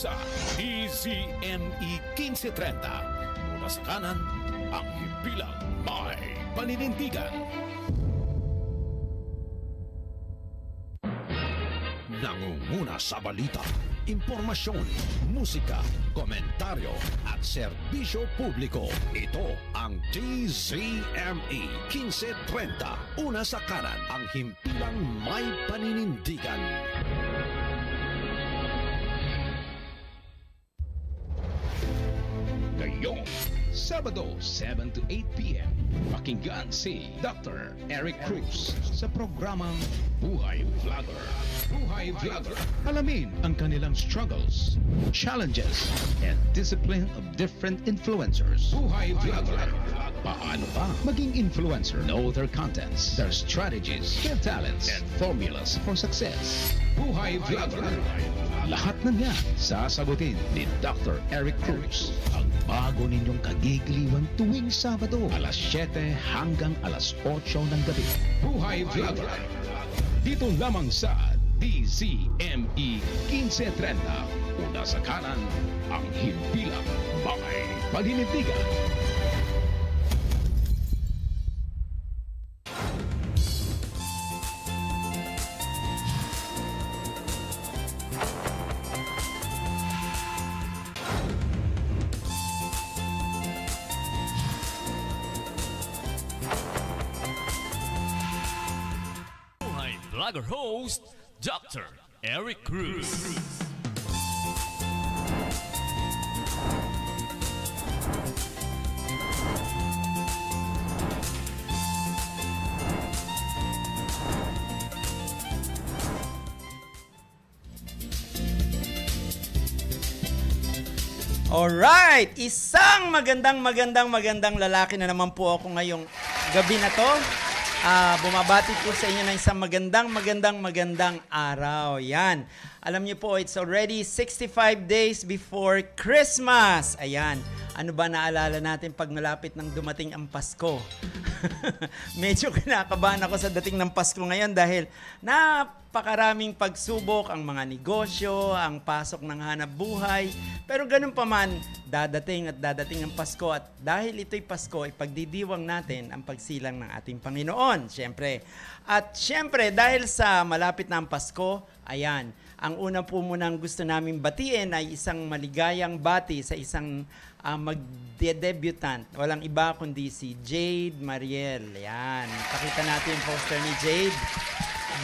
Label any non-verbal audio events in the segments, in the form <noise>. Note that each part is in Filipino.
sa DZME 1530. Mula sa kanan, ang himpilang may paninindigan. Nangunguna sa balita, impormasyon, musika, komentaryo at serbisyo publiko. Ito ang DZME 1530. Una sa kanan, ang himpilang may paninindigan. Sabado, 7 to 8 p.m. Pakinggan si Dr. Eric Cruz sa programang Buhay Vlogger. Buhay Vlogger. Alamin ang kanilang struggles, challenges, and discipline of different influencers. Buhay Vlogger. Paano ba maging influencer? Know their contents, their strategies, their talents, and formulas for success. Buhay Vlogger. Lahat ng yan sasagutin ni Dr. Eric Cruz. Ang bago ninyong kagigliwan tuwing Sabado, alas 7 hanggang alas 8 ng gabi. Buhay Vlogger. Dito lamang sa DZME 1530. Una sa kanan, ang himpilang may paninindigan. Host, Dr. Eric Cruz. Alright, isang magandang magandang magandang lalaki na naman po ako ngayong gabi na to. Ah, bumabati po sa inyo ng isang magandang magandang magandang araw. Yan. Alam niyo po, it's already 65 days before Christmas. Ayan. Ano ba naalala natin pag malapit ng dumating ang Pasko? <laughs> Medyo kinakabahan ako sa dating ng Pasko ngayon dahil napakaraming pagsubok ang mga negosyo, ang pasok ng hanap buhay. Pero ganun pa man, dadating at dadating ang Pasko at dahil ito'y Pasko, ipagdidiwang natin ang pagsilang ng ating Panginoon, syempre. At syempre, dahil sa malapit na ang Pasko, ayan, ang una po munang gusto namin batiin ay isang maligayang bati sa isang uh, magde-debutant. Walang iba kundi si Jade Mariel. Yan. Pakita natin yung poster ni Jade.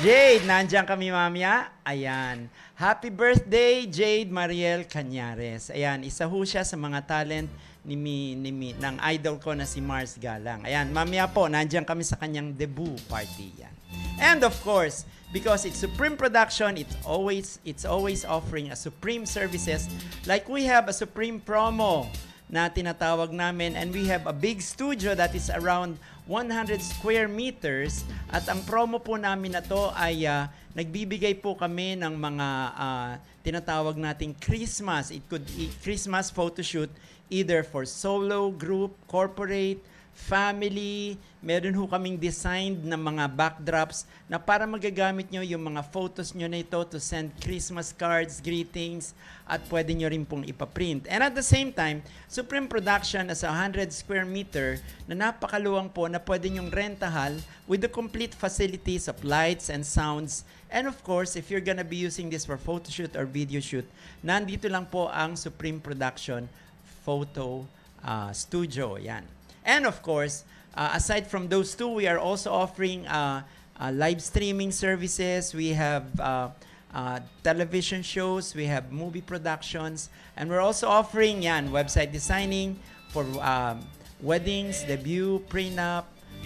Jade, nandiyan kami mamaya. Ayan. Happy birthday, Jade Mariel Cañares. Ayan, isa ho siya sa mga talent ni Mi, ni Mi, ng idol ko na si Mars Galang. Ayan, mamaya po, nandiyan kami sa kanyang debut party. Yan. And of course, because it's Supreme Production, it's always it's always offering a Supreme services. Like we have a Supreme promo na tinatawag namin and we have a big studio that is around 100 square meters. At ang promo po namin na to ay uh, nagbibigay po kami ng mga uh, tinatawag nating Christmas. It could be Christmas photo shoot either for solo group corporate family, meron ho kaming designed na mga backdrops na para magagamit nyo yung mga photos nyo na ito to send Christmas cards, greetings, at pwede nyo rin pong ipaprint. And at the same time, Supreme Production as a 100 square meter na napakaluwang po na pwede nyong rentahal with the complete facilities of lights and sounds. And of course, if you're gonna be using this for photo shoot or video shoot, nandito lang po ang Supreme Production Photo uh, Studio. Yan. And of course, uh, aside from those two, we are also offering uh, uh, live streaming services. We have uh, uh, television shows. We have movie productions. And we're also offering yan, website designing for um, weddings, debut, prenup,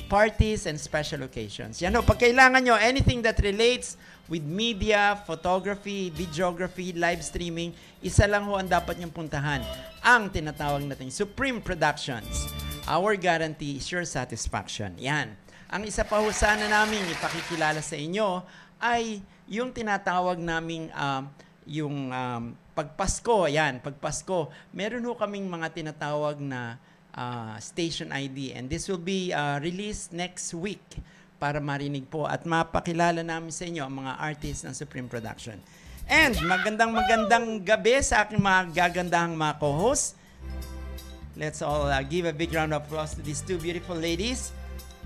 parties, and special occasions. Yan o, pag kailangan nyo, anything that relates with media, photography, videography, live streaming, isa lang ho ang dapat nyong puntahan. Ang tinatawag natin Supreme Productions. Our guarantee is your satisfaction. Yan. Ang isa pa ho sana namin ipakikilala sa inyo ay yung tinatawag naming um, yung um, pagpasko. Yan, pagpasko. Meron ho kaming mga tinatawag na uh, station ID and this will be uh, released next week para marinig po at mapakilala namin sa inyo ang mga artists ng Supreme Production. And magandang magandang gabi sa aking mga gagandahang mga co-hosts. Let's all uh, give a big round of applause to these two beautiful ladies.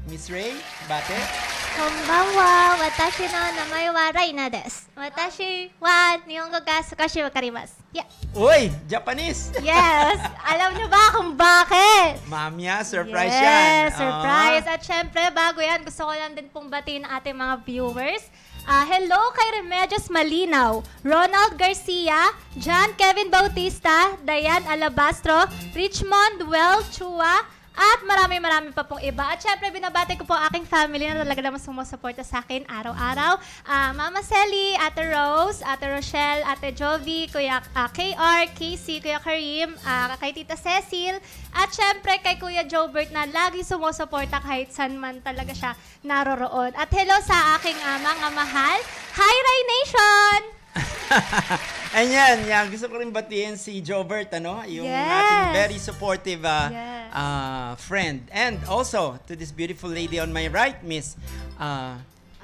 Miss Ray, bate. こんばんは。私の名前はライナです。私は日本語が少しわかります。Yeah. Uy, Japanese! <laughs> Yes! Alam niyo ba kung bakit? Mamya, surprise yan. yes, surprise. Ah. At syempre, bago yan, gusto ko lang din pong batiin ang ating mga viewers. Ah, hello kay Remedios Malinaw, Ronald Garcia, John Kevin Bautista, Diane Alabastro, Richmond Well Chua, at marami-marami pa pong iba. At syempre, binabati ko po aking family na talaga naman sumusuporta sa akin araw-araw. Ah, Mama Selly, Ate Rose, Ate Rochelle, Ate Jovi, Kuya ah, KR, Casey, Kuya Karim, ah, kay Tita Cecil, at syempre kay Kuya Jobert na lagi sumusuporta kahit saan man talaga siya naroroon. At hello sa aking ah, mga mahal. Hi, Ray Nation! <laughs> Ayan, yan. Gusto ko rin batiin si Jobert, ano? Yung Yes. ating very supportive uh, Yes. uh, friend. And also, to this beautiful lady on my right, Miss uh,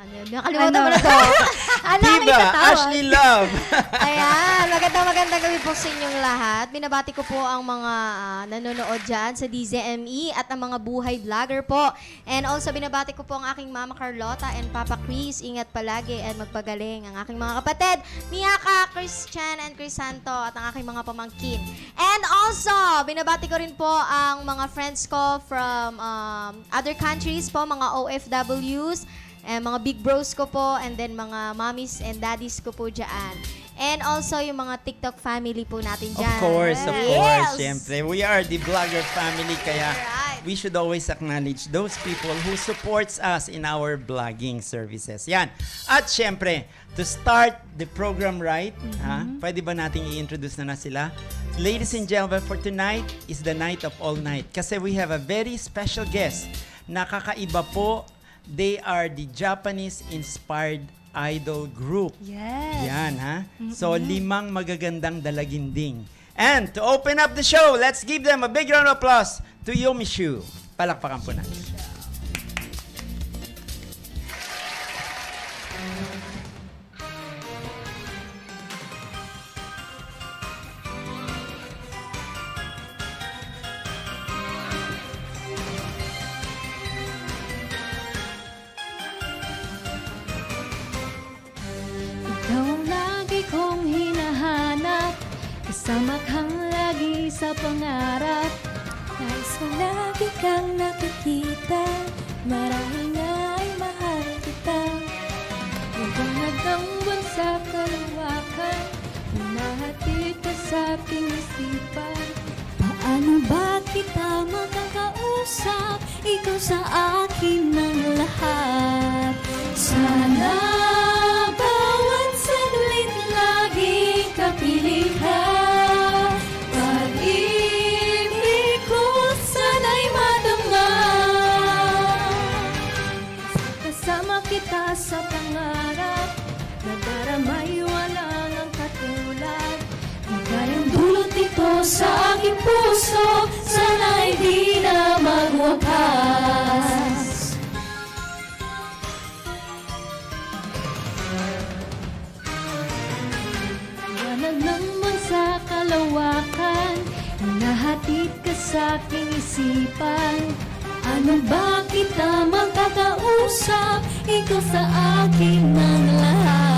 Ano yun? Nakalimutan Ano? mo na to. <laughs> ano ang Diva itatawag? Ashley Love. <laughs> Ayan, magandang magandang gabi po sa inyong lahat. Binabati ko po ang mga ah, nanonood dyan sa DZME at ang mga buhay vlogger po. And also, binabati ko po ang aking mama Carlota and Papa Chris. Ingat palagi and magpagaling. Ang aking mga kapatid, Miyaka, Christian, and Crisanto at ang aking mga pamangkin. And also, binabati ko rin po ang mga friends ko from um, other countries po, mga OFWs, eh, mga big bros ko po, and then mga mommies and daddies ko po dyan. And also, yung mga TikTok family po natin Of dyan. course, of Yes! course. Siyempre, we are the vlogger family kaya Alright. we should always acknowledge those people who supports us in our vlogging services. Yan. At siyempre, to start the program right, ha, pwede ba nating i-introduce na na sila? Ladies and gentlemen, for tonight is the night of all night kasi we have a very special guest. Nakakaiba po. They are the Japanese-inspired idol group. Yes. Yan, ha? So, limang magagandang dalaginding. And to open up the show, let's give them a big round of applause to Yomishu. Palakpakan po natin. Sa pangarap. Nais ko lagi kang nakikita. Marahil nga ay mahal kita. Liwanag ang buwan sa kalawakan Hinahatid ka sa aking isipan Paano ba kita makakausap? Ikaw sa akin ng lahat. Sana sa aking puso Sana'y di na magwakas. Liwanag naman sa kalawakan Hinahatid ka sa aking isipan. Ano ba kita makakausap Ikaw sa akin ng lahat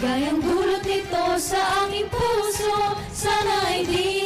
Ligayang dulot nito sa aking puso. Sana'y di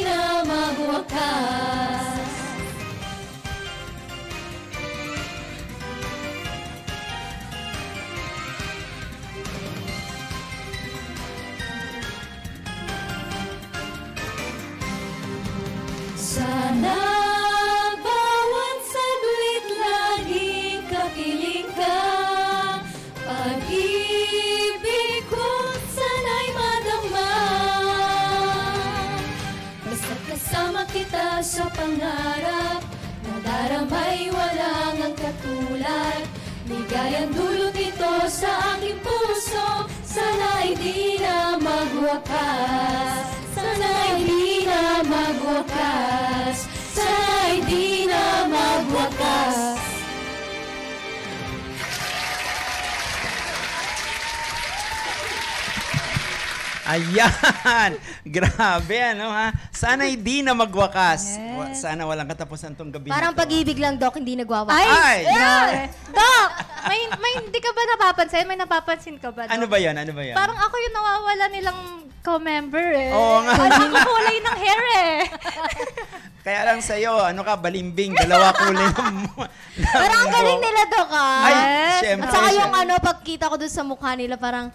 Ligayang dulot ito sa aking puso Sana'y di na magwakas Sana'y di na magwakas Sana'y di na magwakas Ayan! <laughs> Grabe, ano ha? Sana hindi na magwakas. Wa- Sana walang katapusan tong gabi Parang na to. pag-ibig lang, Doc, hindi nagwawakas. Ay! Ay! Grabe. Doc, may, may hindi ka ba napapansin? May napapansin ka ba, Doc? Ano ba yan? Ano ba yan? Parang ako yung nawawala nilang co-member eh. Oo nga. Ang kulay ng hair eh. <laughs> Kaya lang sa'yo, ano ka, balimbing, dalawa kulay ng... ng Parang ang galing nila, Doc, ah. Ay, Yes. syempre. At saka yung syempre. ano, pagkita ko dun sa mukha nila, parang...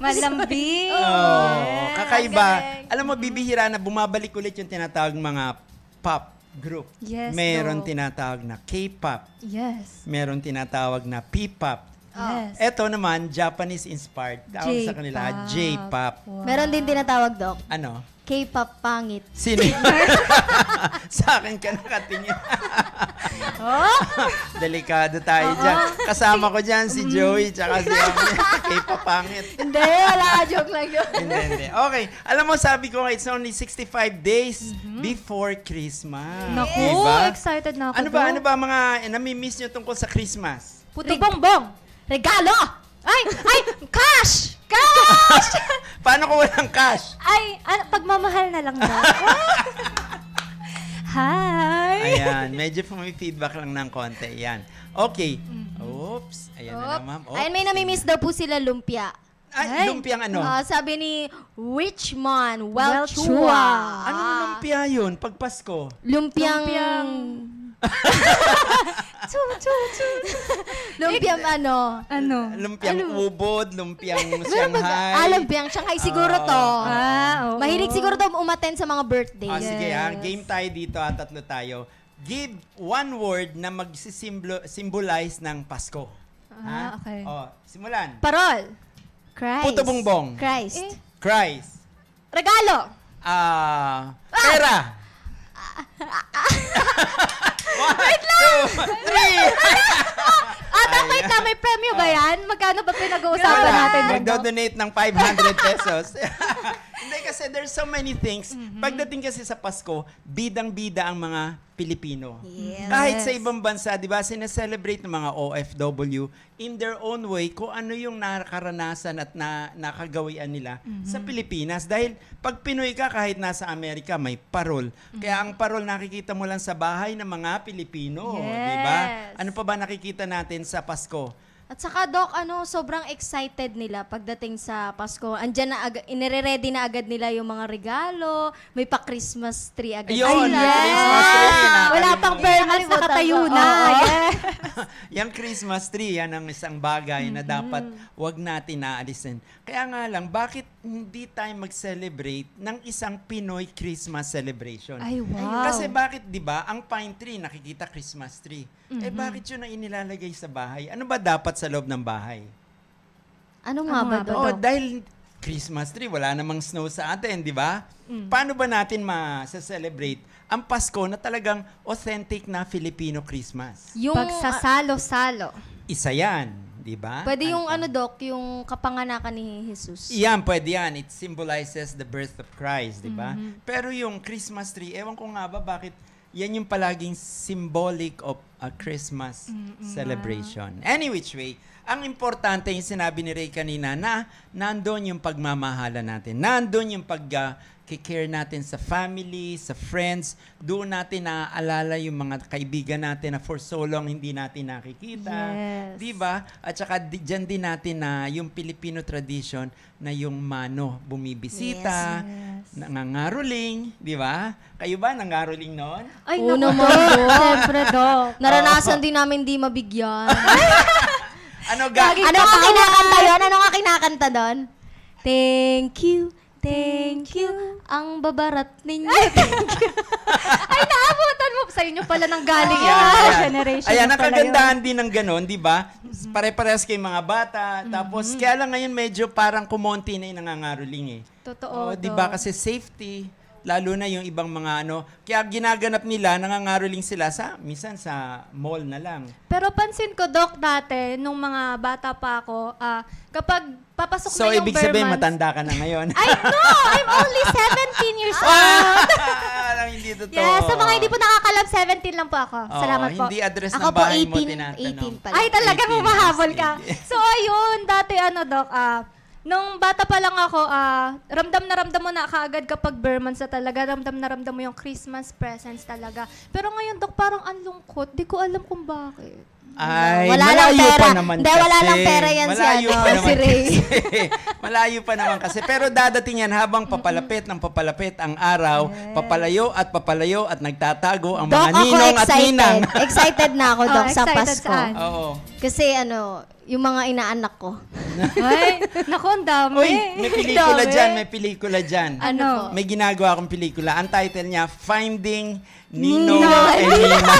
Malambing. Oo, kakaiba. Alam mo, bibihira na bumabalik ulit yung tinatawag mga pop group. Yes, Meron Doc. tinatawag na K-pop. Yes. Meron tinatawag na P-pop. Yes. Eto naman, Japanese-inspired. Tawag sa kanila, J-pop. Meron din tinatawag, Doc. Ano? K-pop pangit. Sino <laughs> sa akin ka nakatingin. <laughs> Delikado tayo dyan. Kasama ko dyan si Joey tsaka si Ami. Kay Papangit. Hindi, wala. Joke lang yun. hindi, hindi. Okay. Alam mo, sabi ko nga, it's only 65 days before Christmas. Naku, Diba? excited na ako. Ano ba, Doc. ano ba mga nami-miss nyo tungkol sa Christmas? Puto bongbong. Regalo! Ay, ay, cash! Cash! <laughs> Paano kung walang cash? ay, ano, pagmamahal na lang daw. <laughs> Hi! Ayan, medyo may feedback lang ng konti. Yan. Okay. Oops. Ayan na naman. Oops. Ayun, may namimiss daw po sila lumpia. Ay, lumpiang ano? Ah, sabi ni Richmond Welchua. Welchua. Anong lumpia yun pag Pasko? Lumpiang... Lumpiang... Chu, chu, chu. <laughs> Lumpiang ano? Ano? Lumpiang ubod, lumpiang? Shanghai. Ah, lumpiang Shanghai siguro Oo. to. Ah, oo. Mahilig siguro to umaten sa mga birthday. Ah, sige ha, game tayo dito ha, tatlo tayo. Give one word na mag-symbolize ng Pasko. Ah, okay. Oh, simulan. Parol. Christ. Puto bongbong. Christ. Eh. Christ. Regalo. Ah, pera. One, two, three. <laughs> Ah, wait lang, may premyo ba yan? Magkano ba pinag-uusapan natin? doon, Doc? Magdo-donate ng 500 pesos. <laughs> Hindi kasi there's so many things. Mm-hmm. Pagdating kasi sa Pasko, bidang-bida ang mga Pilipino. Yes. Kahit sa ibang bansa, di ba, sineselebrate ng mga OFW in their own way kung ano yung nakaranasan at na, nakagawian nila Mm-hmm. sa Pilipinas. Dahil pag Pinoy ka, kahit nasa Amerika, may parol. Mm-hmm. Kaya ang parol nakikita mo lang sa bahay ng mga Pilipino. Yes. Di ba? Ano pa ba nakikita natin sa Pasko? At saka, Doc, ano, sobrang excited nila pagdating sa Pasko. Andyan na, aga, inire-ready na agad nila yung mga regalo. May pa-Christmas tree agad. Ayun, sila. Christmas tree, Wala pang months, nakatayo na. Oo. <laughs> Yes. <laughs> yung Christmas tree, yan ang isang bagay na dapat wag natin naalisin. Kaya nga lang, bakit hindi tayo mag-celebrate ng isang Pinoy Christmas celebration? Ay, wow. Kasi bakit, di ba, ang pine tree, nakikita Christmas tree. Eh bakit yun ang inilalagay sa bahay? Ano ba dapat sa loob ng bahay? Ano nga Ano ba, ba? Oh, dahil Christmas tree, wala namang snow sa atin, di ba? Paano ba natin ma-celebrate ang Pasko na talagang authentic na Filipino Christmas? Yung, ah, Pagsasalo-salo. Isa yan, di ba? pwede yung pa? ano, Doc, yung kapanganakan ni Jesus. Yan, pwede yan. It symbolizes the birth of Christ, di ba? Mm-hmm. Pero yung Christmas tree, ewan ko nga ba bakit yan yung palaging symbolic of a Christmas celebration. Any which way, ang importante yung sinabi ni Ray kanina na nandun yung pagmamahala natin. Nandun yung pag uh, care natin sa family, sa friends. Doon natin naaalala yung mga kaibigan natin na for so long hindi natin nakikita. Yes. Di ba? At saka di, dyan din natin na yung Filipino tradition na yung mano bumibisita, nangangaroling, di ba? Kayo ba nangaroling noon? Ay, Oo naku, naman. Siyempre, Doc. Naranasan din namin di mabigyan. <laughs> Ano ga? ano nga kinakanta yun? Ano nga kinakanta doon? Thank you, thank you, ang babarat ninyo. Ay, <laughs> naabutan mo. Sa inyo pala nang galing Ayan, yan. ayan. Generation Ayan, na ang kagandahan din ng ganon, di ba? Pare-parehas kayong mga bata. Mm-hmm. Tapos, kaya lang ngayon medyo parang kumonti na yung nangangaroling eh. Totoo, Oh, di ba? Kasi safety, Lalo na yung ibang mga ano. Kaya ginaganap nila, nangangaroling sila sa, minsan sa mall na lang. Pero pansin ko, Doc, dati, nung mga bata pa ako, ah, kapag papasok So, na yung ibig bare sabihin, months- matanda ka na ngayon. <laughs> Ay, no! I'm only 17 years old! <laughs> Parang hindi totoo. Yeah, sa mga hindi po nakakalam, 17 lang po ako. Oo, Salamat po. Hindi address Ako ng bahay mo 18, tinatanong. 18 pa Ay, lang. talagang 18 humahabol years, ka. 18. So, ayun, dati ano, Doc, ah, nung bata pa lang ako, ah, ramdam na ramdam mo na kaagad kapag Burmans na talaga, ramdam na ramdam mo yung Christmas presents talaga. Pero ngayon, Doc, parang ang lungkot. Di ko alam kung bakit. Ay, Wala lang malayo pera. pa naman Hindi, kasi. wala lang pera yan si malayo ano, pa naman si Ray. Kasi. <laughs> malayo pa naman kasi. Pero dadating yan habang papalapit ng papalapit ang araw, papalayo at papalayo at nagtatago ang Doc, mga ninong at excited. ninang. excited na ako, <laughs> Oh, Doc, sa excited Pasko. saan? Oo. Kasi ano, yung mga inaanak ko. <laughs> Ay, naku, ang dami. Uy, may pelikula Dami. dyan, may pelikula dyan. Ano? May ginagawa akong pelikula. Ang title niya, Finding Nino Nino. and Nina. <laughs>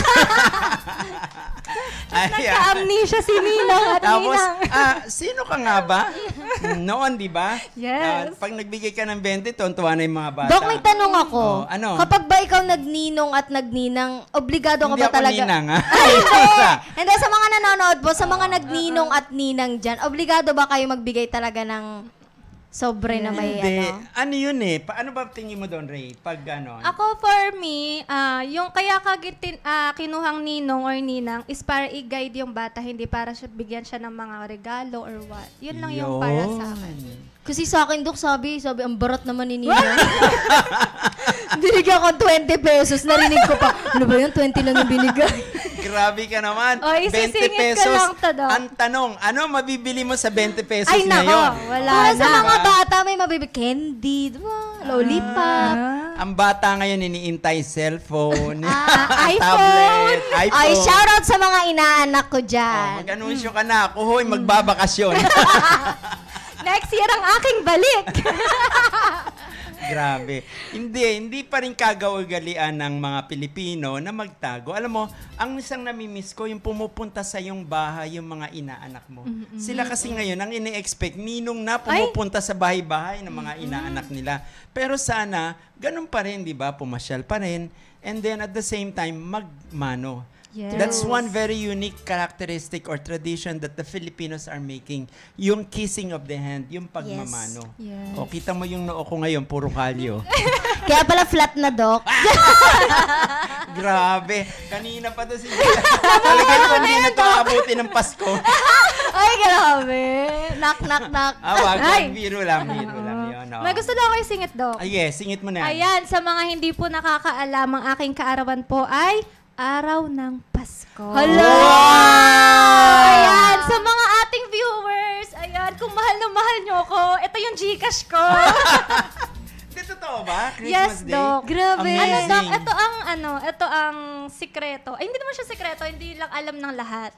Nagka-amnesia si Ninang at Tapos, Ninang. ah, sino ka nga ba? Noon, di ba? Yes. Ah, pag nagbigay ka ng 20, tuwan-tuwa na yung mga bata. Doc, may tanong ako. Oh, ano? Kapag ba ikaw nagninong at nagninang, obligado ka Hindi ba ako talaga? ninang, ha? Ay, <laughs> hindi. Sa mga nanonood po, sa mga nagninong at ninang dyan, obligado ba kayo magbigay talaga ng sobre na may Hindi. ano? Ano yun eh? Pa- ano ba tingin mo doon, Ray? Pag ano? Ako, for me, ah, yung kaya kagitin, ah, kinuhang ninong or ninang is para i-guide yung bata, hindi para siya, bigyan siya ng mga regalo or what. Yun lang yung para sa akin. Kasi sa akin, Dok, sabi, sabi, ang barat naman ni Nina. <laughs> Binigyan ko 20 pesos, narinig ko pa. Ano ba yun? 20 lang yung binigay. <laughs> Grabe ka naman. O, 20 isisingit ko pesos. lang to, Doc. Ang tanong, ano mabibili mo sa 20 pesos Ay, nako, ngayon? wala Para sa na. mga bata, may mabibig candy, diba? lollipop. Ang bata ngayon iniintay cellphone, Ah, <laughs> iPhone. tablet, iPhone. Ay, shoutout sa mga inaanak ko Oh, dyan. mag-anunsyo ka na. Ako, hoy, magbabakasyon. Next year ang aking balik. <laughs> Grabe. Hindi, hindi pa rin kagawa-galian ng mga Pilipino na magtago. Alam mo, ang isang namimiss ko, yung pumupunta sa yung bahay, yung mga inaanak mo. Sila kasi ngayon, ang ini-expect, ninong na pumupunta sa bahay-bahay ng mga inaanak nila. Pero sana, ganun pa rin, di ba? Pumasyal pa rin. And then, at the same time, magmano. Yes. That's one very unique characteristic or tradition that the Filipinos are making. Yung kissing of the hand, yung pagmamano. Yes. O, kita mo yung noo ko ngayon, puro kalyo. <laughs> Kaya pala flat na, Doc. <laughs> Grabe. Kanina pa to si Talaga <laughs> ko hindi na to abuti ng Pasko. Ay, grabe. Knock, knock, knock. Ah, wag, Ay. wag. Biro lang, biro lang yun. oo. May gusto daw kayo singit, Doc. Ah, yes, singit mo na. Ayan, sa mga hindi po nakakaalam, ang aking kaarawan po ay araw ng Pasko. Hello! Wow! Ayan, sa mga ating viewers, ayan, kung mahal na mahal nyo ako, ito yung Gcash ko. <laughs> totoo ba? Christmas yes, Day? Doc. Grabe. Amazing. Ano, Doc, ito ang, ano, ito ang sikreto. Ay, hindi naman siya sikreto, hindi lang alam ng lahat.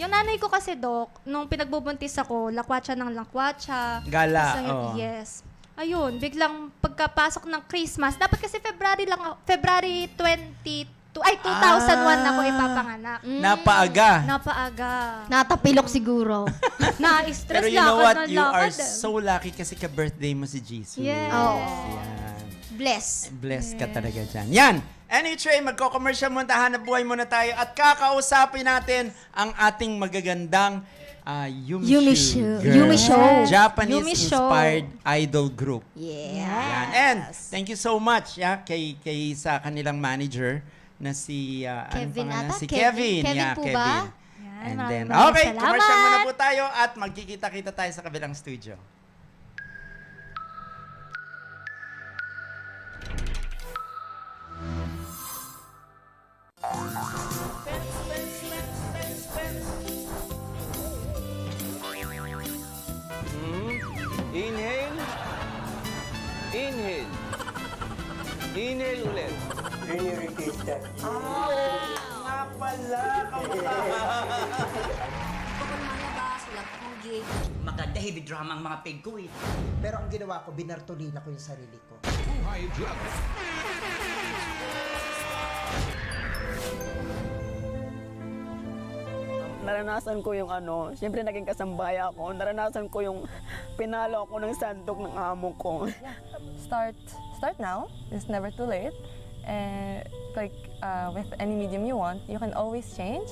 Yung nanay ko kasi, Doc, nung pinagbubuntis ako, lakwatsa ng lakwatsa. Gala, isang, oh. Yes. Ayun, biglang pagkapasok ng Christmas, dapat kasi February lang, February 20, Two, ay, 2001 ah, ako ipapanganak. Mm. Napaaga. Napaaga. Natapilok siguro. <laughs> Na-stress Pero you know what? You are eh. so lucky kasi ka-birthday mo si Jesus. Yes. Oh. Yan. Bless. Bless ka talaga dyan. Yan! Any Tray, magko-commercial muna, hanap buhay muna tayo at kakausapin natin ang ating magagandang ah, uh, Yumishu, Yumishu. Girl. Yumishu. Japanese-inspired idol group. Yeah. Yan. And thank you so much yeah, kay, kay sa kanilang manager na si uh, Kevin pangalan? ata? Si Kevin? Kevin. Kevin yeah, po Kevin. ba? Yan, And then, okay, salamat. commercial muna po tayo at magkikita-kita tayo sa kabilang studio. Inhale. Inhale. Inhale ulit. Nga pala, Maganda heavy drama ang mga peg ko eh. Pero ang ginawa ko, binartolina ko yung sarili ko. Buhay Vlogger. naranasan ko yung ano, siyempre naging kasambahay ako. Naranasan ko yung pinalo ako ng sandok ng amo ko. start start now. It's never too late. And like uh, with any medium you want, you can always change.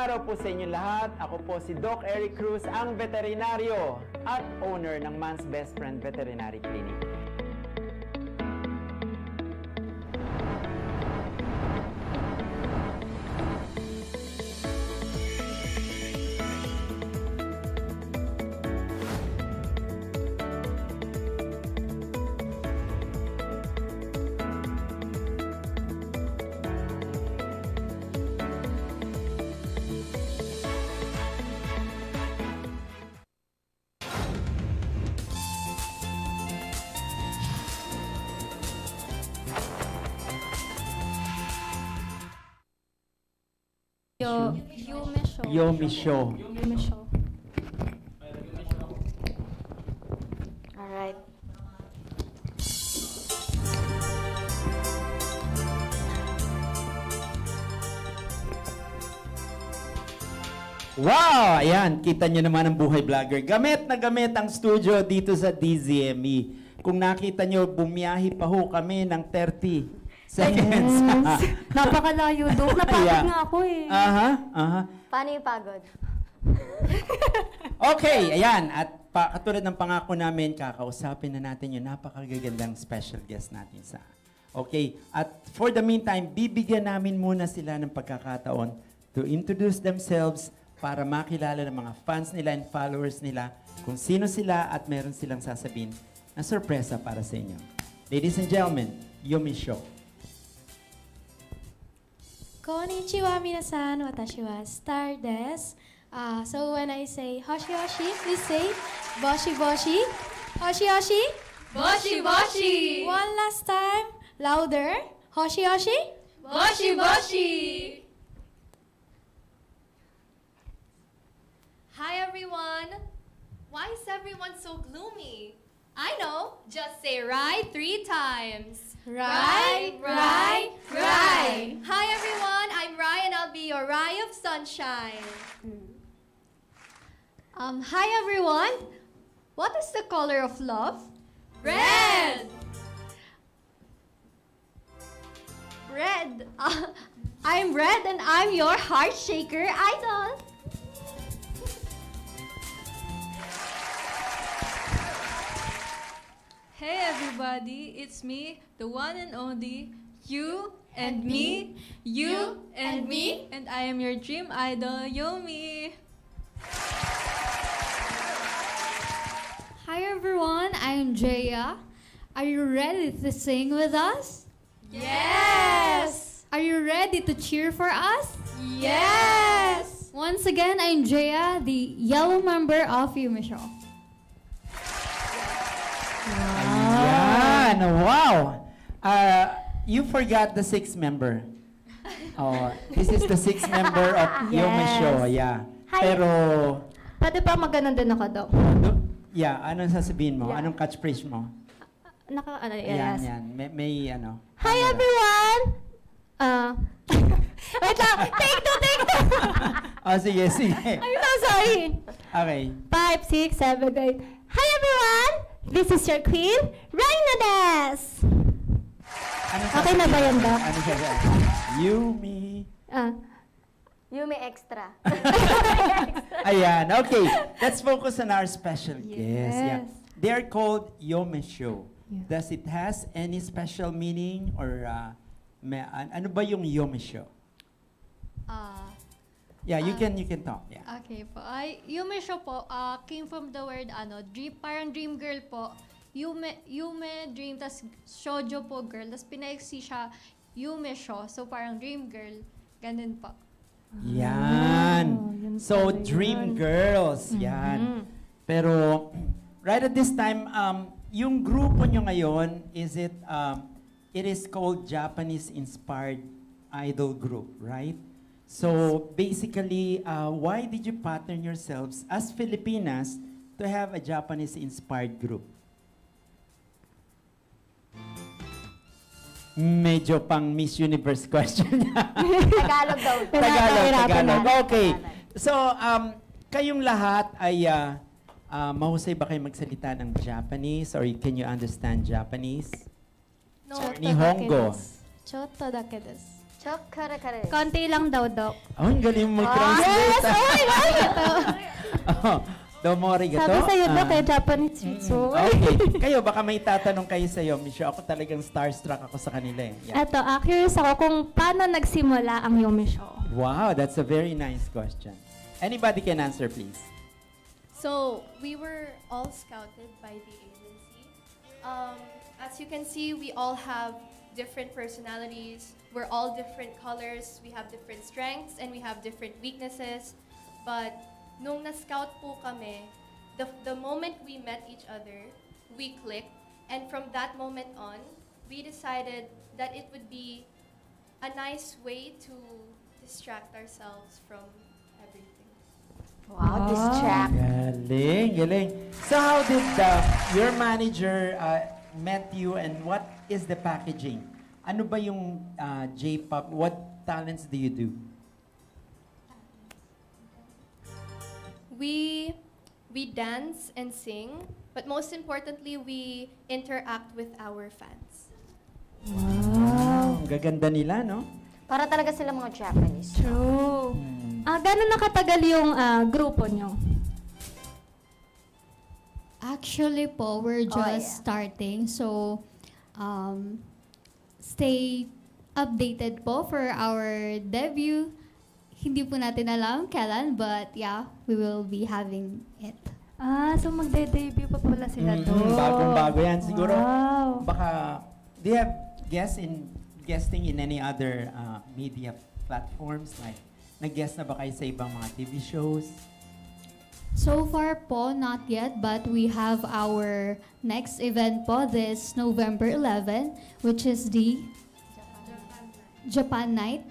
Araw po sa inyo lahat. Ako po si Doc Eric Cruz, ang veterinaryo at owner ng Man's Best Friend Veterinary Clinic. Yume Show. Yomi Show. Yume Show. Alright. Wow! Ayan, kita nyo naman ang buhay vlogger. Gamit na gamit ang studio dito sa DZME. Kung nakita nyo, bumiyahi pa ho kami ng 30 seconds. <laughs> Napakalayo, Dok. Napagod Yeah. nga ako eh. Aha, aha. Paano yung pagod? Okay, ayan. At pa, katulad ng pangako namin, kakausapin na natin yung napakagagandang special guest natin sa... Okay, at for the meantime, bibigyan namin muna sila ng pagkakataon to introduce themselves para makilala ng mga fans nila and followers nila kung sino sila at meron silang sasabihin na sorpresa para sa inyo. Ladies and gentlemen, Yumi Show. Konnichiwa minasan, watashi wa Stardust. Uh, so when I say Hoshi Hoshi, please say Boshi Boshi. Hoshi Hoshi. Boshi Boshi! One last time, louder. Hoshi Hoshi. Boshi Boshi! Hi everyone! Why is everyone so gloomy? I know, just say right three times. Right, right, right. Hi everyone, I'm Ryan. I'll be your ray of sunshine. Um, hi everyone. What is the color of love? Red! Red. Uh, <laughs> I'm Red and I'm your heart shaker idol. Hey everybody, it's me, the one and only you and me, you and me, and I am your dream idol, Yomi. Hi everyone, I'm Jaya. Are you ready to sing with us? Yes! Are you ready to cheer for us? Yes! Once again, I'm Jaya, the yellow member of Yumi Ayan, wow. Uh, you forgot the sixth member. Oh, this is the sixth <laughs> member of Yes. Show, yeah. Hi. Pero, Pwede ba maganon din ako, Dok? yeah, anong sasabihin mo? Yeah. Anong catchphrase mo? Naka, ano, Ayan, yes. yan. May, may ano. Hi everyone! Uh, <laughs> wait lang! Take two, take two! <laughs> Oh, sige, sige. I'm so sorry! Okay. Five, six, seven, eight. Hi everyone! This is your queen, Raina Des! Ano Okay na ba yan, Doc? Ano sasabihin? Yumi. Ah. Yumi Extra. <laughs> Ayan, okay. Let's focus on our special guest. Yeah. Yes. They're called Yome Show. Does it has any special meaning or uh, may, an- ano ba yung Yome Show? Ah, Yeah, you Ah. can you can talk. Yeah. okay po. Ay, Yume Show po, ah, came from the word, ano, dream, parang dream girl po. Yume, Yume, dream, tas shoujo po girl, tas pinaiksi siya Yume Show. So parang dream girl, ganun po. Yan. yun So, Dream yun. Girls. Mhm. Yan. Pero, right at this time, um, yung grupo nyo ngayon, is it, um, it is called Japanese-inspired idol group, right? So, basically, uh, why did you pattern yourselves as Filipinas to have a Japanese-inspired group? Medyo pang Miss Universe question. <laughs> Tagalog daw. Tagalog, Tagalog. Okay. So, um, kayong lahat ay uh, uh, mahusay ba kayo magsalita ng Japanese or can you understand Japanese? No. Nihongo. Choto dake desu. Chokkarakare. Konti lang daw, Dok. Oh, ang galing mo Ah, yes! Oh my God! oh, <laughs> domori gato. Sabi sa'yo. Dok, eh, Japanese so. Okay. <laughs> kayo, baka may tatanong kayo sa'yo. Misho, ako talagang starstruck ako sa kanila eh. Yeah. Eto, ah, curious ako kung paano nagsimula ang Yumi Show. Wow, that's a very nice question. Anybody can answer, please. So we were all scouted by the agency. Um, as you can see, we all have different personalities. We're all different colors. We have different strengths and we have different weaknesses. But nung na-scout po kami, the, the moment we met each other, we clicked. And from that moment on, we decided that it would be a nice way to distract ourselves from everything. Wow, distract. Galing, galing. So how did uh, your manager uh, met you and what is the packaging? Ano ba yung uh, J-pop? What talents do you do? We we dance and sing, but most importantly, we interact with our fans. Wow. Ang gaganda nila, no? Para talaga sila mga Japanese. True. Ah, gano'n nakatagal yung ah, grupo nyo? Actually po, we're Oh, just yeah. starting. So, um, stay updated po for our debut. Hindi po natin alam kailan, but yeah, we will be having it. Ah, so magde-debut pa pala sila Mhm, doon. Bagong-bago yan. Siguro, Wow. baka, do you have guests in, guesting in any other uh, media platforms? Like, nag-guest na ba kayo sa ibang mga TV shows? So far po, not yet, but we have our next event po this November 11, which is the Japan Night.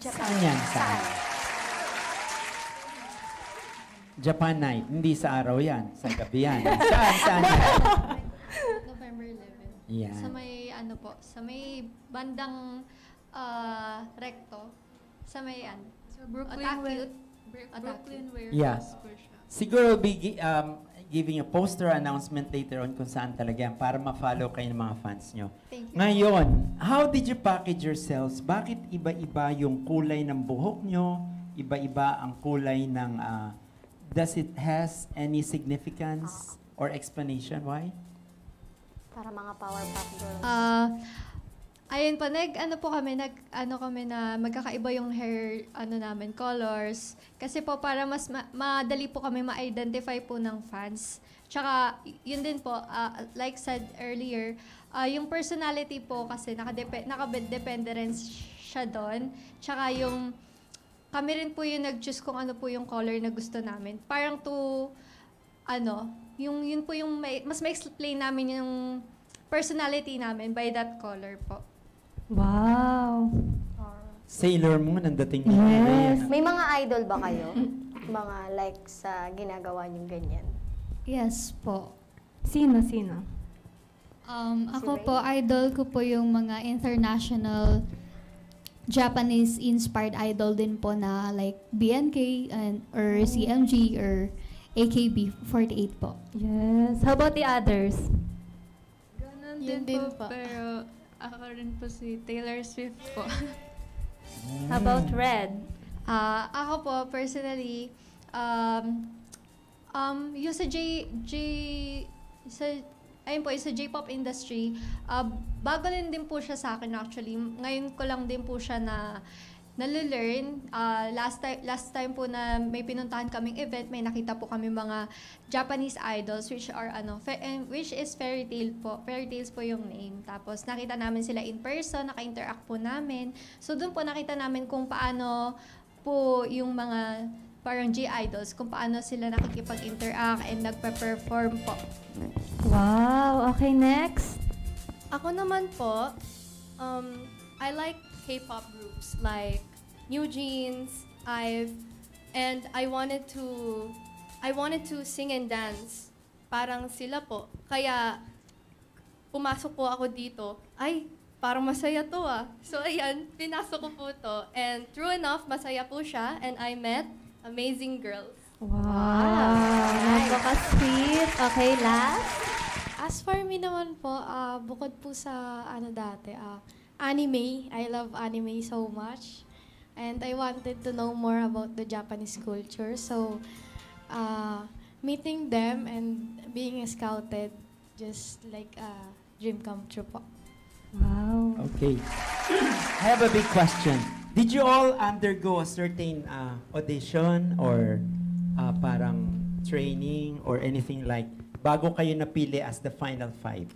Saan yan? Saan? Japan Night. Hindi sa araw yan. Sa gabi yan. <laughs> Saan? Saan yan? November 11. Yan. Sa may ano po, sa may bandang ah, recto, sa may ano, Sa Brooklyn Attack Brooklyn. Warehouse Yeah. Siguro we'll be gi- um, giving a poster announcement later on kung saan talaga yan para ma-follow kayo ng mga fans nyo. Thank you. Ngayon, how did you package yourselves? Bakit iba-iba yung kulay ng buhok nyo? Iba-iba ang kulay ng... ah, does it has any significance or explanation why? Para mga Powerpuff Girls. Ah, ayun po, nag, ano po kami, nag, ano kami na magkakaiba yung hair, ano namin, colors. Kasi po, para mas ma- madali po kami ma-identify po ng fans. Tsaka, yun din po, ah, like said earlier, ah, yung personality po kasi nakadepe- nakadepende rin siya doon. Tsaka yung, kami rin po yung nag-choose kung ano po yung color na gusto namin. Parang to, ano, yung yun po yung may, mas ma-explain namin yung personality namin by that color po. Wow. Sailor Moon, ang dating ni May mga idol ba kayo? <laughs> mga like sa ginagawa niyong ganyan? Yes po. Sino, sino? Um, Si ako Ray? po, idol ko po yung mga international Japanese-inspired idol din po na like BNK and or CMG or AKB48 po. Yes. How about the others? Ganun Yun din, din po, po. pero ako rin po si Taylor Swift po. How about Red? Ah, ako po, personally, um, um, yung sa J, J, sa, ayun po, yung sa J-pop industry, ah, bago rin din po siya sa akin actually. Ngayon ko lang din po siya na nalelearn. Ah, last time last time po na may pinuntahan kaming event, may nakita po kami mga Japanese idols which are ano, fa- and which is Fairy Tail po. Fairy Tales po yung name. Tapos nakita namin sila in person, naka-interact po namin. So doon po nakita namin kung paano po yung mga parang G-idols kung paano sila nakikipag-interact and nagpe-perform po. Wow. Okay, next. Ako naman po, um, I like K-pop groups like New Jeans, I've, and I wanted to, I wanted to sing and dance. Parang sila po. Kaya, pumasok po ako dito, ay, parang masaya to ah. So ayan, pinasok ko po to. And true enough, masaya po siya. And I met amazing girls. Wow. Napaka-sweet. Okay, last. As for me naman po, ah, bukod po sa ano dati, ah, anime. I love anime so much. And I wanted to know more about the Japanese culture. So, uh, meeting them and being scouted, just like a dream come true po. Wow. Okay. I have a big question. Did you all undergo a certain uh, audition or uh, parang training or anything like bago kayo napili as the final five?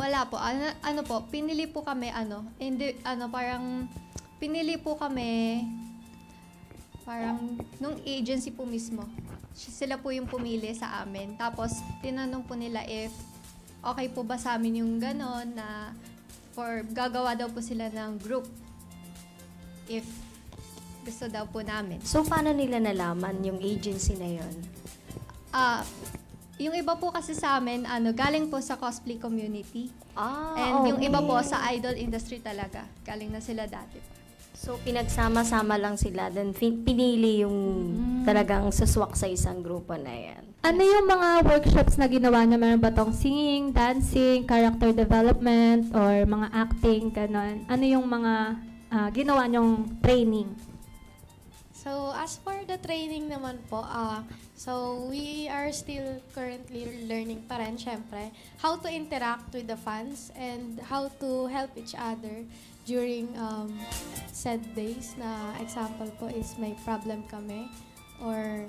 Wala po. Ano, ano po, pinili po kami, ano, hindi, ano, parang, pinili po kami, parang, nung agency po mismo. Sila po yung pumili sa amin. Tapos, tinanong po nila if, okay po ba sa amin yung ganon na, for, gagawa daw po sila ng group. If, gusto daw po namin. So, paano nila nalaman yung agency na yon? Ah, yung iba po kasi sa amin, ano, galing po sa cosplay community. Ah, And yung iba po okay. sa idol industry talaga. Galing na sila dati pa. So, pinagsama-sama lang sila, then pinili yung talagang suswak sa isang grupo na yan. Ano yung mga workshops na ginawa niyo? Meron ba tong singing, dancing, character development, or mga acting, ganon? Ano yung mga ah, ginawa niyong training? So, as for the training naman po, ah, so we are still currently learning pa rin, syempre, how to interact with the fans and how to help each other during um, sad days na example po is may problem kami or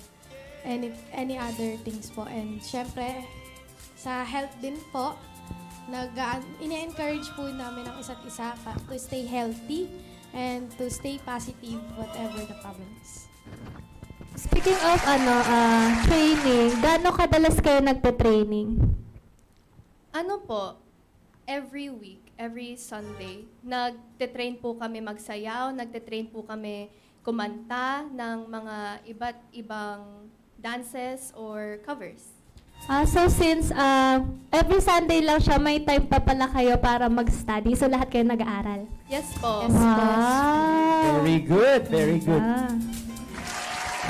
any any other things po. And syempre, sa health din po, nag ine-encourage po namin ang isa't isa pa, to stay healthy and to stay positive whatever the problem is. Speaking of ano, ah, training, gaano kadalas kayo nagpe-training? Ano po, every week, every Sunday, nagte-train po kami magsayaw, nagte-train po kami kumanta ng mga iba't ibang dances or covers. Ah, so since ah, every Sunday lang siya, may time pa pala kayo para mag-study. So lahat kayo nag-aaral. Yes po. Wow. Very good, very good. Ah.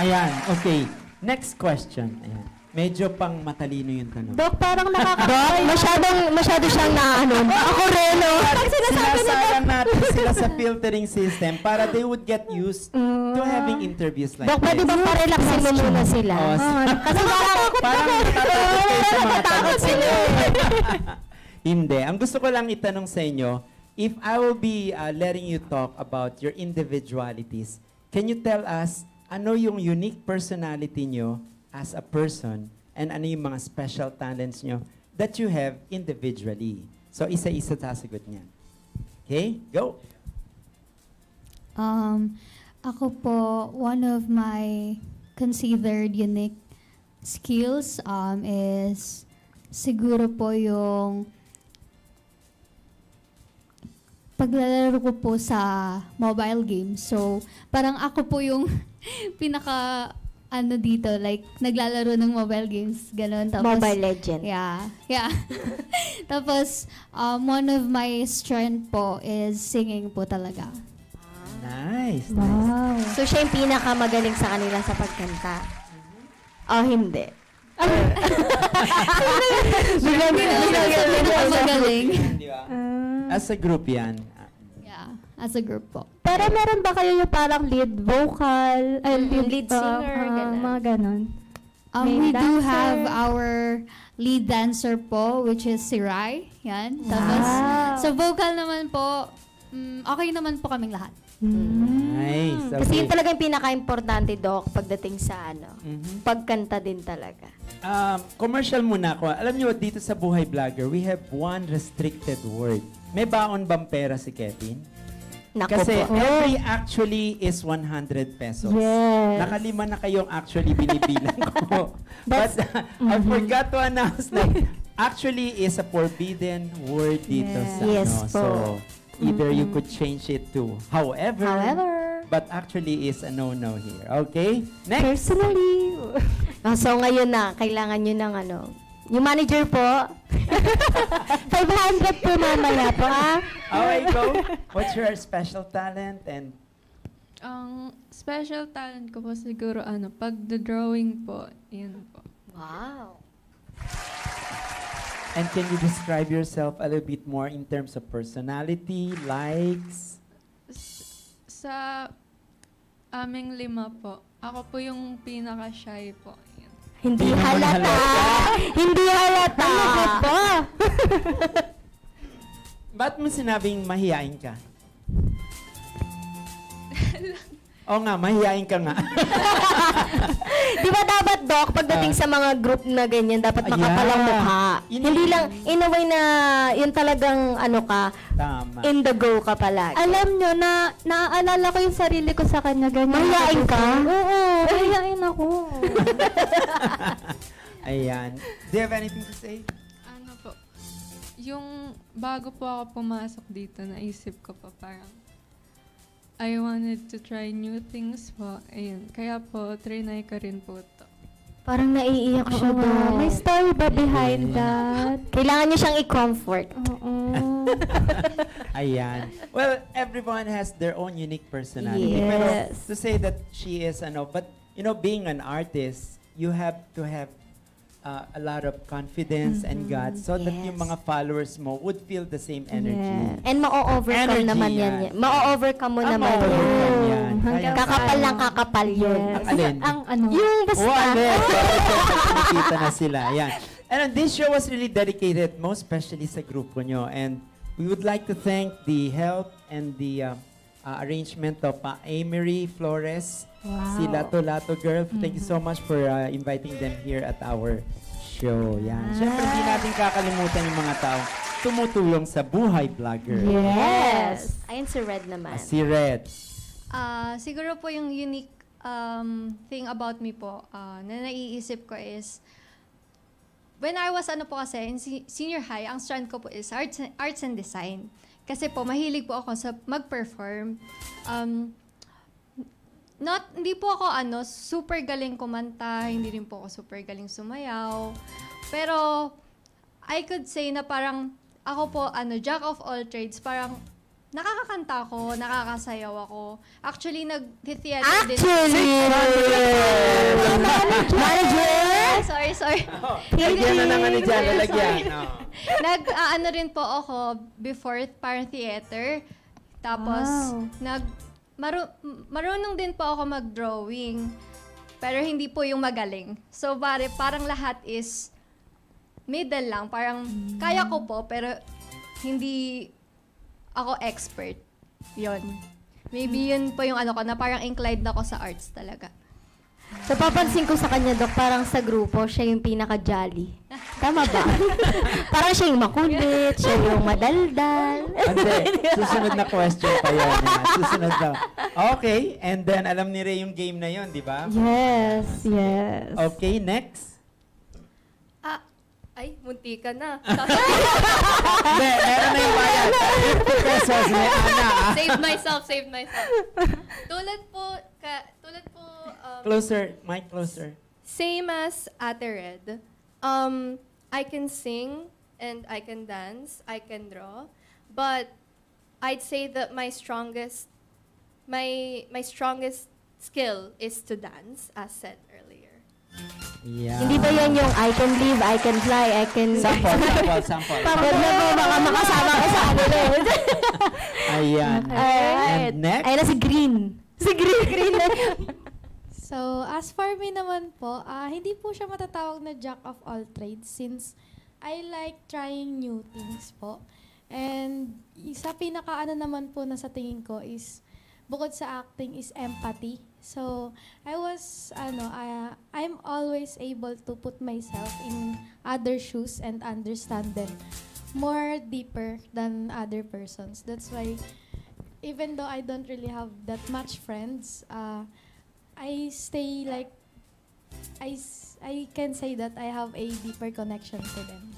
Ayan, okay. Next question. Ayan. Medyo pang matalino yung tanong. Dok, parang nakaka- Dok, masyadong, masyado siyang naano. Ako rin, no? Sinasayang natin sila sa filtering system para they would get used to having interviews like Dok, pwede this. bang parelaxin mo muna sila? Oh, s- Kasi parang, Parang natatakot kayo sa mga tanong. sila. <laughs> Hindi. Ang gusto ko lang itanong sa inyo, if I will be uh, letting you talk about your individualities, can you tell us ano yung unique personality nyo as a person and ano yung mga special talents nyo that you have individually? So, isa-isa sasagot niyan. Okay? Go! Um, ako po, one of my considered unique skills um, is siguro po yung paglalaro ko po sa mobile games. So, parang ako po yung <laughs> pinaka ano dito, like, naglalaro ng mobile games, gano'n. Tapos, Mobile Legend. Yeah. Yeah. <laughs> Tapos, um, one of my strength po is singing po talaga. Nice. Wow. So, siya yung pinakamagaling sa kanila sa pagkanta. O, hindi. <laughs> Biglang- biglang- biglang- Magaling. As a group yan. Yeah, as a group po. Pero meron ba kayo yung parang lead vocal, ay, Mm, lead, lead uh, singer, uh, ganun. mga ganon? Um, Main we do dancer. have our lead dancer po, which is si Rai. Yan. Tapos, Wow. sa vocal naman po, mm, okay naman po kaming lahat. Nice. Kasi Okay. yun talaga yung pinaka-importante, Doc, pagdating sa ano, Mhm. pagkanta din talaga. Um, commercial muna ako. Alam niyo, dito sa Buhay Vlogger, we have one restricted word. May baon bang pera si Kevin? Nako Kasi po. every actually is 100 pesos. Yes. Nakalima na kayong actually binibilang ko. <laughs> But <laughs> I forgot to announce that actually is a forbidden word dito sa Yes ano. po. So, either you could change it to however. However. But actually is a no-no here. Okay? Next. Personally. <laughs> So ngayon na, kailangan nyo ng ano, yung manager po, <laughs> 500 po mamaya po, ah. Okay, go. What's your special talent and Ang special talent ko po siguro, ano, pag the drawing po, yun po. Wow. and can you describe yourself a little bit more in terms of personality, likes? Sa aming lima po, ako po yung pinaka-shy po. Hindi halata. Hindi halata. Ano po? <laughs> Ba't mo sinabing mahihain ka? Oo nga, mahihain ka nga. <laughs> Di ba dapat, Doc, pagdating sa mga group na ganyan, dapat Ah, makapalang yeah. mukha. Yun Hindi lang, in a way na yun talagang, ano ka, Tama. in the go ka palagi. Alam nyo, na, naaalala ko yung sarili ko sa kanya. Ganyan Mahihain ka? Oo, mahihain ako. <laughs> Ayan. Do you have anything to say? Ano po, yung bago po ako pumasok dito, naisip ko pa parang I wanted to try new things po. Ayun. Kaya po, trinay ko rin po to. Parang naiiyak siya, Oo. Doc. May story ba behind that? <laughs> Kailangan niyo siyang i-comfort. Oo. <laughs> Ayan. Well, everyone has their own unique personality. Pero Yes. to say that she is ano, but you know, being an artist, you have to have uh, a lot of confidence and guts so that yung Yes. mga followers mo would feel the same energy. And ma-overcome naman yan. yan. Ma-overcome mo Ah, naman yan. yan. Kakapal lang kakapal yun. Ang alin? Ang ano? Yung basta. Oh, alin? <laughs> Nakikita na sila. Yan. And uh, this show was really dedicated, most especially sa grupo nyo. And we would like to thank the help and the uh, uh, arrangement of uh, Amory Flores, si Lato Lato Girl. Thank you so much for uh, inviting them here at our show. Yan. Siyempre, hindi natin kakalimutan yung mga tao tumutulong sa Buhay Vlogger. Yes. Ayun si Red naman. Ah, si Red. Ah, siguro po yung unique um, thing about me po ah, na naiisip ko is when I was ano po kasi in se- senior high, ang strand ko po is arts and, arts and design. Kasi po mahilig po ako sa mag-perform. Um, not hindi po ako ano super galing kumanta, hindi rin po ako super galing sumayaw. Pero I could say na parang ako po ano jack of all trades, parang nakakakanta ako, nakakasayaw ako. Actually nag-theater din. Manager! Sorry, sorry. <laughs> Lagyan na ng ano dyan, lalagyan. nag ah, ano rin po ako before parang theater. Tapos Wow. nag maru- marunong din po ako mag-drawing. Pero hindi po yung magaling. So pare, parang lahat is middle lang. Parang kaya ko po pero hindi ako expert. Yon. Maybe yun po yung ano ko na parang inclined ako sa arts talaga. So, papansin ko sa kanya, Dok, parang sa grupo, siya yung pinaka-jolly. Tama ba? <laughs> parang siya yung makulit, siya yung madaldal. Hindi, <laughs> susunod na question pa yun. Susunod na. Okay, and then alam ni Ray yung game na yun, di ba? Yes, yes. Okay, next. Ah, ay, munti ka na. <laughs> Hindi, meron na yung bayad. 50 pesos, may ana. ah. save myself, save myself. tulad po, ka, tulad po, um, Closer, mic closer. same as Ate Red. Um, I can sing and I can dance, I can draw, but I'd say that my strongest, my my strongest skill is to dance, as said earlier. Yeah. Hindi ba yan yung I can live, I can fly, I can... Sample, sample, sample. <laughs> Na po, baka makasama ka sa ano. Ayan. <laughs> Alright. And next? Ayun na si Green. Si Green, Green. <laughs> So, as for me naman po, ah, hindi po siya matatawag na jack of all trades since I like trying new things po. And y- sa pinaka ano naman po na sa tingin ko is bukod sa acting is empathy. So, I was, ano, I, I'm always able to put myself in other shoes and understand them more deeper than other persons. That's why, even though I don't really have that much friends, uh, I stay like, I, s- I can say that I have a deeper connection to them.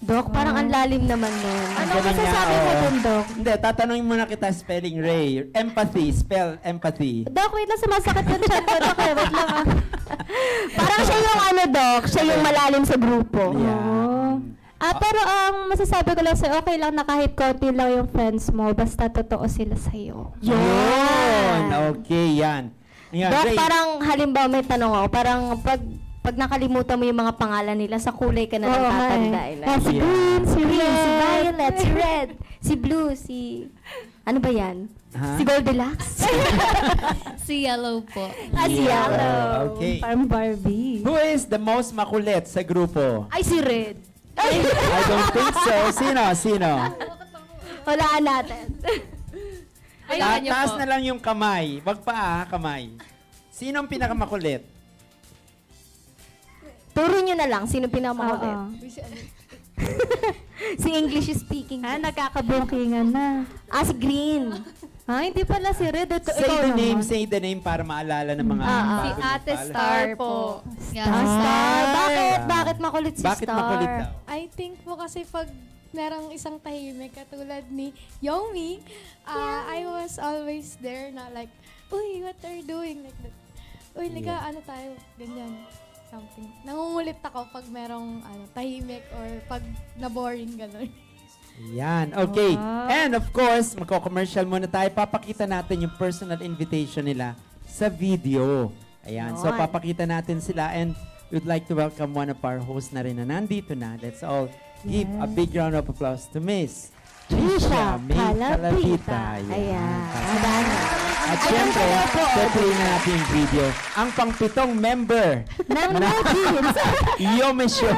Doc, parang ang lalim naman nun. Ano masasabi mo dun, Doc? Hindi, tatanungin muna kita spelling Ray. Empathy, spell empathy. Doc, wait lang, sumasakit yung chan ko, Doc. eh. Wait lang, ah. <laughs> Parang siya yung ano, Doc, siya yung malalim sa grupo. Ah, pero ang masasabi ko lang sa okay lang na kahit konti lang yung friends mo, basta totoo sila sa'yo. Yun! Okay, yan. Yan, Doc, Ray. parang halimbawa may tanong ako, parang pag pag nakalimutan mo yung mga pangalan nila, sa kulay ka na lang Oo nga eh. tatandaan. Ah, si Yeah. green, si Green, si red. violet, si red, si blue, si... Ano ba yan? Ha? Si Goldilocks? <laughs> si Yellow po. Ah, si Yellow. Okay. Parang Barbie. Who is the most makulit sa grupo? Ay, si Red. I don't think so. Sino? Sino? Walaan natin. Ta- taas na lang yung kamay. Wag pa ah, kamay. Sino ang pinakamakulit? Turo nyo na lang, sino pinakamakulit? Oo. <laughs> si English speaking. Ah, nagkakabungkingan na. Ah, si Green. Ah, hindi pala si Red. Ito, Say ikaw the name, naman. say the name para maalala ng mga Ah, ah. Si Ate. Star po. Yeah. Ah, Star. Bakit? Bakit makulit si Bakit Star? makulit daw? I think po kasi pag merong isang tahimik katulad ni Yomi, uh, I was always there na like, uy, what are you doing? Like that. Uy, liga, Yeah. ano tayo? Ganyan. Something. Nangungulit ako pag merong ano, tahimik or pag na-boring, gano'n. Yan, okay. Wow. And of course, magko-commercial muna tayo. Papakita natin yung personal invitation nila sa video. Ayan, so Yun. papakita natin sila and we'd like to welcome one of our hosts na rin na nandito na. Let's all give a big round of applause to Miss Trisha May Calavita. Ayan. At syempre, tutuloy na natin yung video. Ang pangpitong member ng Nojins. Yome Show.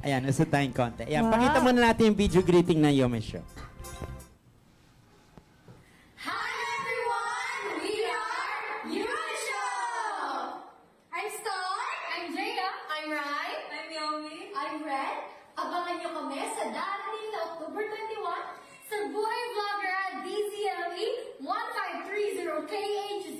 Ayan, usod tayong konti. Ayan, wow. pakita muna natin yung video greeting na Yome Show. Hi everyone! We are Yome Show! I'm Star. I'm Jada. I'm Rai. I'm Yomi. I'm Red. Abangan nyo kami sa darating na October 21 sa Boy Vlogger at DZME 1530 KH0.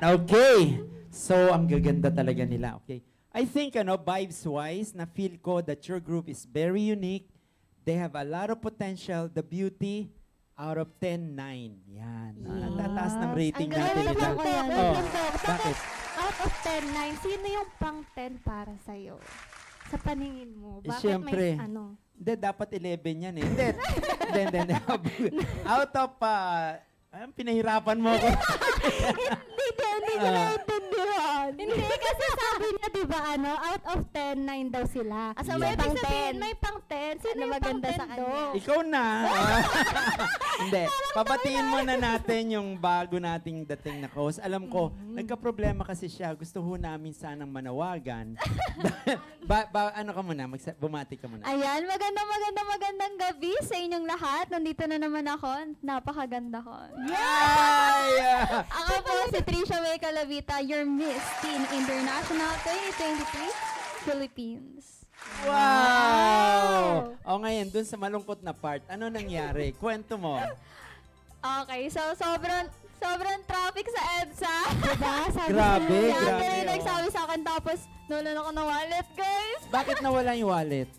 Okay. So, ang gaganda talaga nila. Okay. I think, ano, vibes-wise, na feel ko that your group is very unique. They have a lot of potential. The beauty, out of 10, 9. Yan. Ang tataas ng rating Ang natin ganda nila. ko yan. Oh, bakit? Out of 10, 9, sino yung pang 10 para sa'yo? Sa paningin mo, Eh, bakit syempre. may ano? Hindi, dapat 11 yan eh. Hindi, hindi, hindi. <laughs> Out of, uh, ang pinahirapan mo ako. <laughs> Hindi, hindi, ko. Naintindihan. Hindi, kasi sabi niya, di ba, ano, out of 10, 9 daw sila. Ah, so may pang sabihin, 10. May pang 10. Sino Ano yung maganda pang 10 sa? Doc? Ikaw na. <laughs> Hindi. Pabatiin muna natin yung bago nating dating na host. Alam ko, nagka-problema kasi siya. Gusto ho namin sanang manawagan. <laughs> ba, ba, ano ka muna? Magsa- bumati ka muna. Ayan, magandang magandang magandang gabi sa inyong lahat. Nandito na naman ako. Napakaganda ko. Ay! ah. Ako po si Trisha May Calavita, your Miss Teen International 2023 Philippines. Wow! O ngayon, dun sa malungkot na part, ano nangyari? <laughs> Kwento mo. Okay, so sobrang sobrang traffic sa EDSA. diba? <laughs> Sabi Grabe, Ate grabe, Ray oh. nagsabi sa akin tapos nulan ako ng wallet, guys. Bakit nawala yung wallet?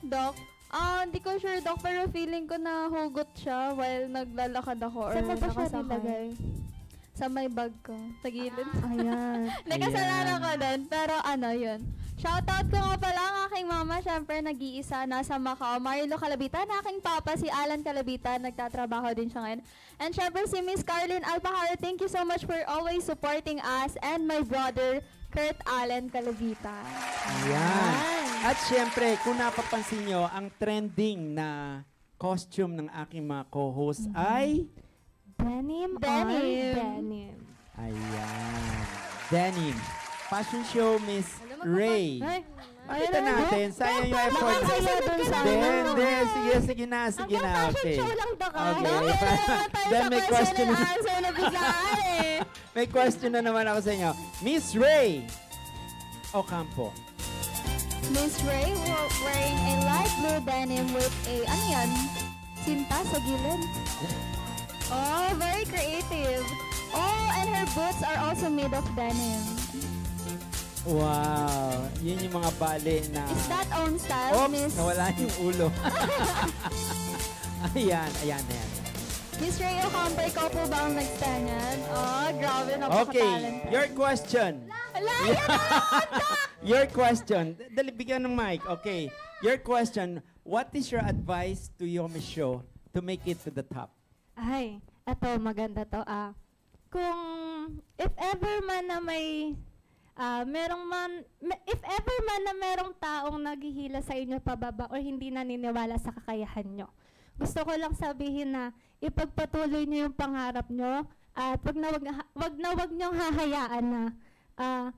Doc, ah, hindi ko sure, Doc, pero feeling ko na hugot siya while naglalakad ako Saan mo ba siya nilagay? Sa may bag ko, sa gilid. Ayan. <laughs> Nagkasalanan ko din, pero ano yun. Shoutout ko nga pala ang aking mama, syempre nag-iisa, nasa Macau. Marilo Calabita, na aking papa, si Alan Calabita, nagtatrabaho din siya ngayon. And syempre si Miss Carlin Alpahara, thank you so much for always supporting us and my brother, Kurt Allen Calabita. Ayan. At syempre, kung napapansin nyo, ang trending na costume ng aking mga co-hosts ay... Denim, Denim. Denim. Ayan. Denim. Fashion show, Miss Ray. Ay, Pakita natin. Sayang yung effort. Nakakaya dun sa Hindi, hindi. Sige, sige na. Sige na. Okay. show lang to ka. Okay. <laughs> Then may question. answer na biglaan eh. May question na naman ako sa inyo. Miss Ray Ocampo. Miss Ray wa- wearing a light blue denim with a, ano yan? Sinta sa gilid. Oh, very creative. Oh, and her boots are also made of denim. Wow. Yun yung mga bali na... Is that own style, Oops, Miss? nawala yung ulo. <laughs> ayan, ayan, ayan. Miss Ray Ocampo, ikaw po ba ang nagstanyan? Oh, grabe, Okay, napaka-talent. your question. <laughs> your question. Dali, bigyan ng mic. Okay. Your question. What is your advice to Yomi Show to make it to the top? Ay, eto maganda to ah. Kung if ever man na may ah, merong man if ever man na merong taong naghihila sa inyo pababa or hindi naniniwala sa kakayahan nyo. Gusto ko lang sabihin na ipagpatuloy niyo yung pangarap nyo at wag na wag, wag na wag niyong hahayaan na ah,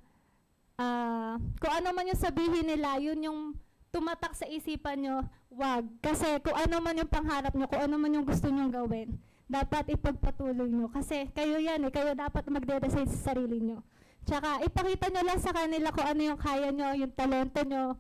ah, kung ano man yung sabihin nila, yun yung tumatak sa isipan nyo, wag. Kasi kung ano man yung pangarap nyo, kung ano man yung gusto nyo gawin, dapat ipagpatuloy nyo. Kasi kayo yan eh, kayo dapat magde-decide sa sarili nyo. Tsaka ipakita nyo lang sa kanila kung ano yung kaya nyo, yung talento nyo.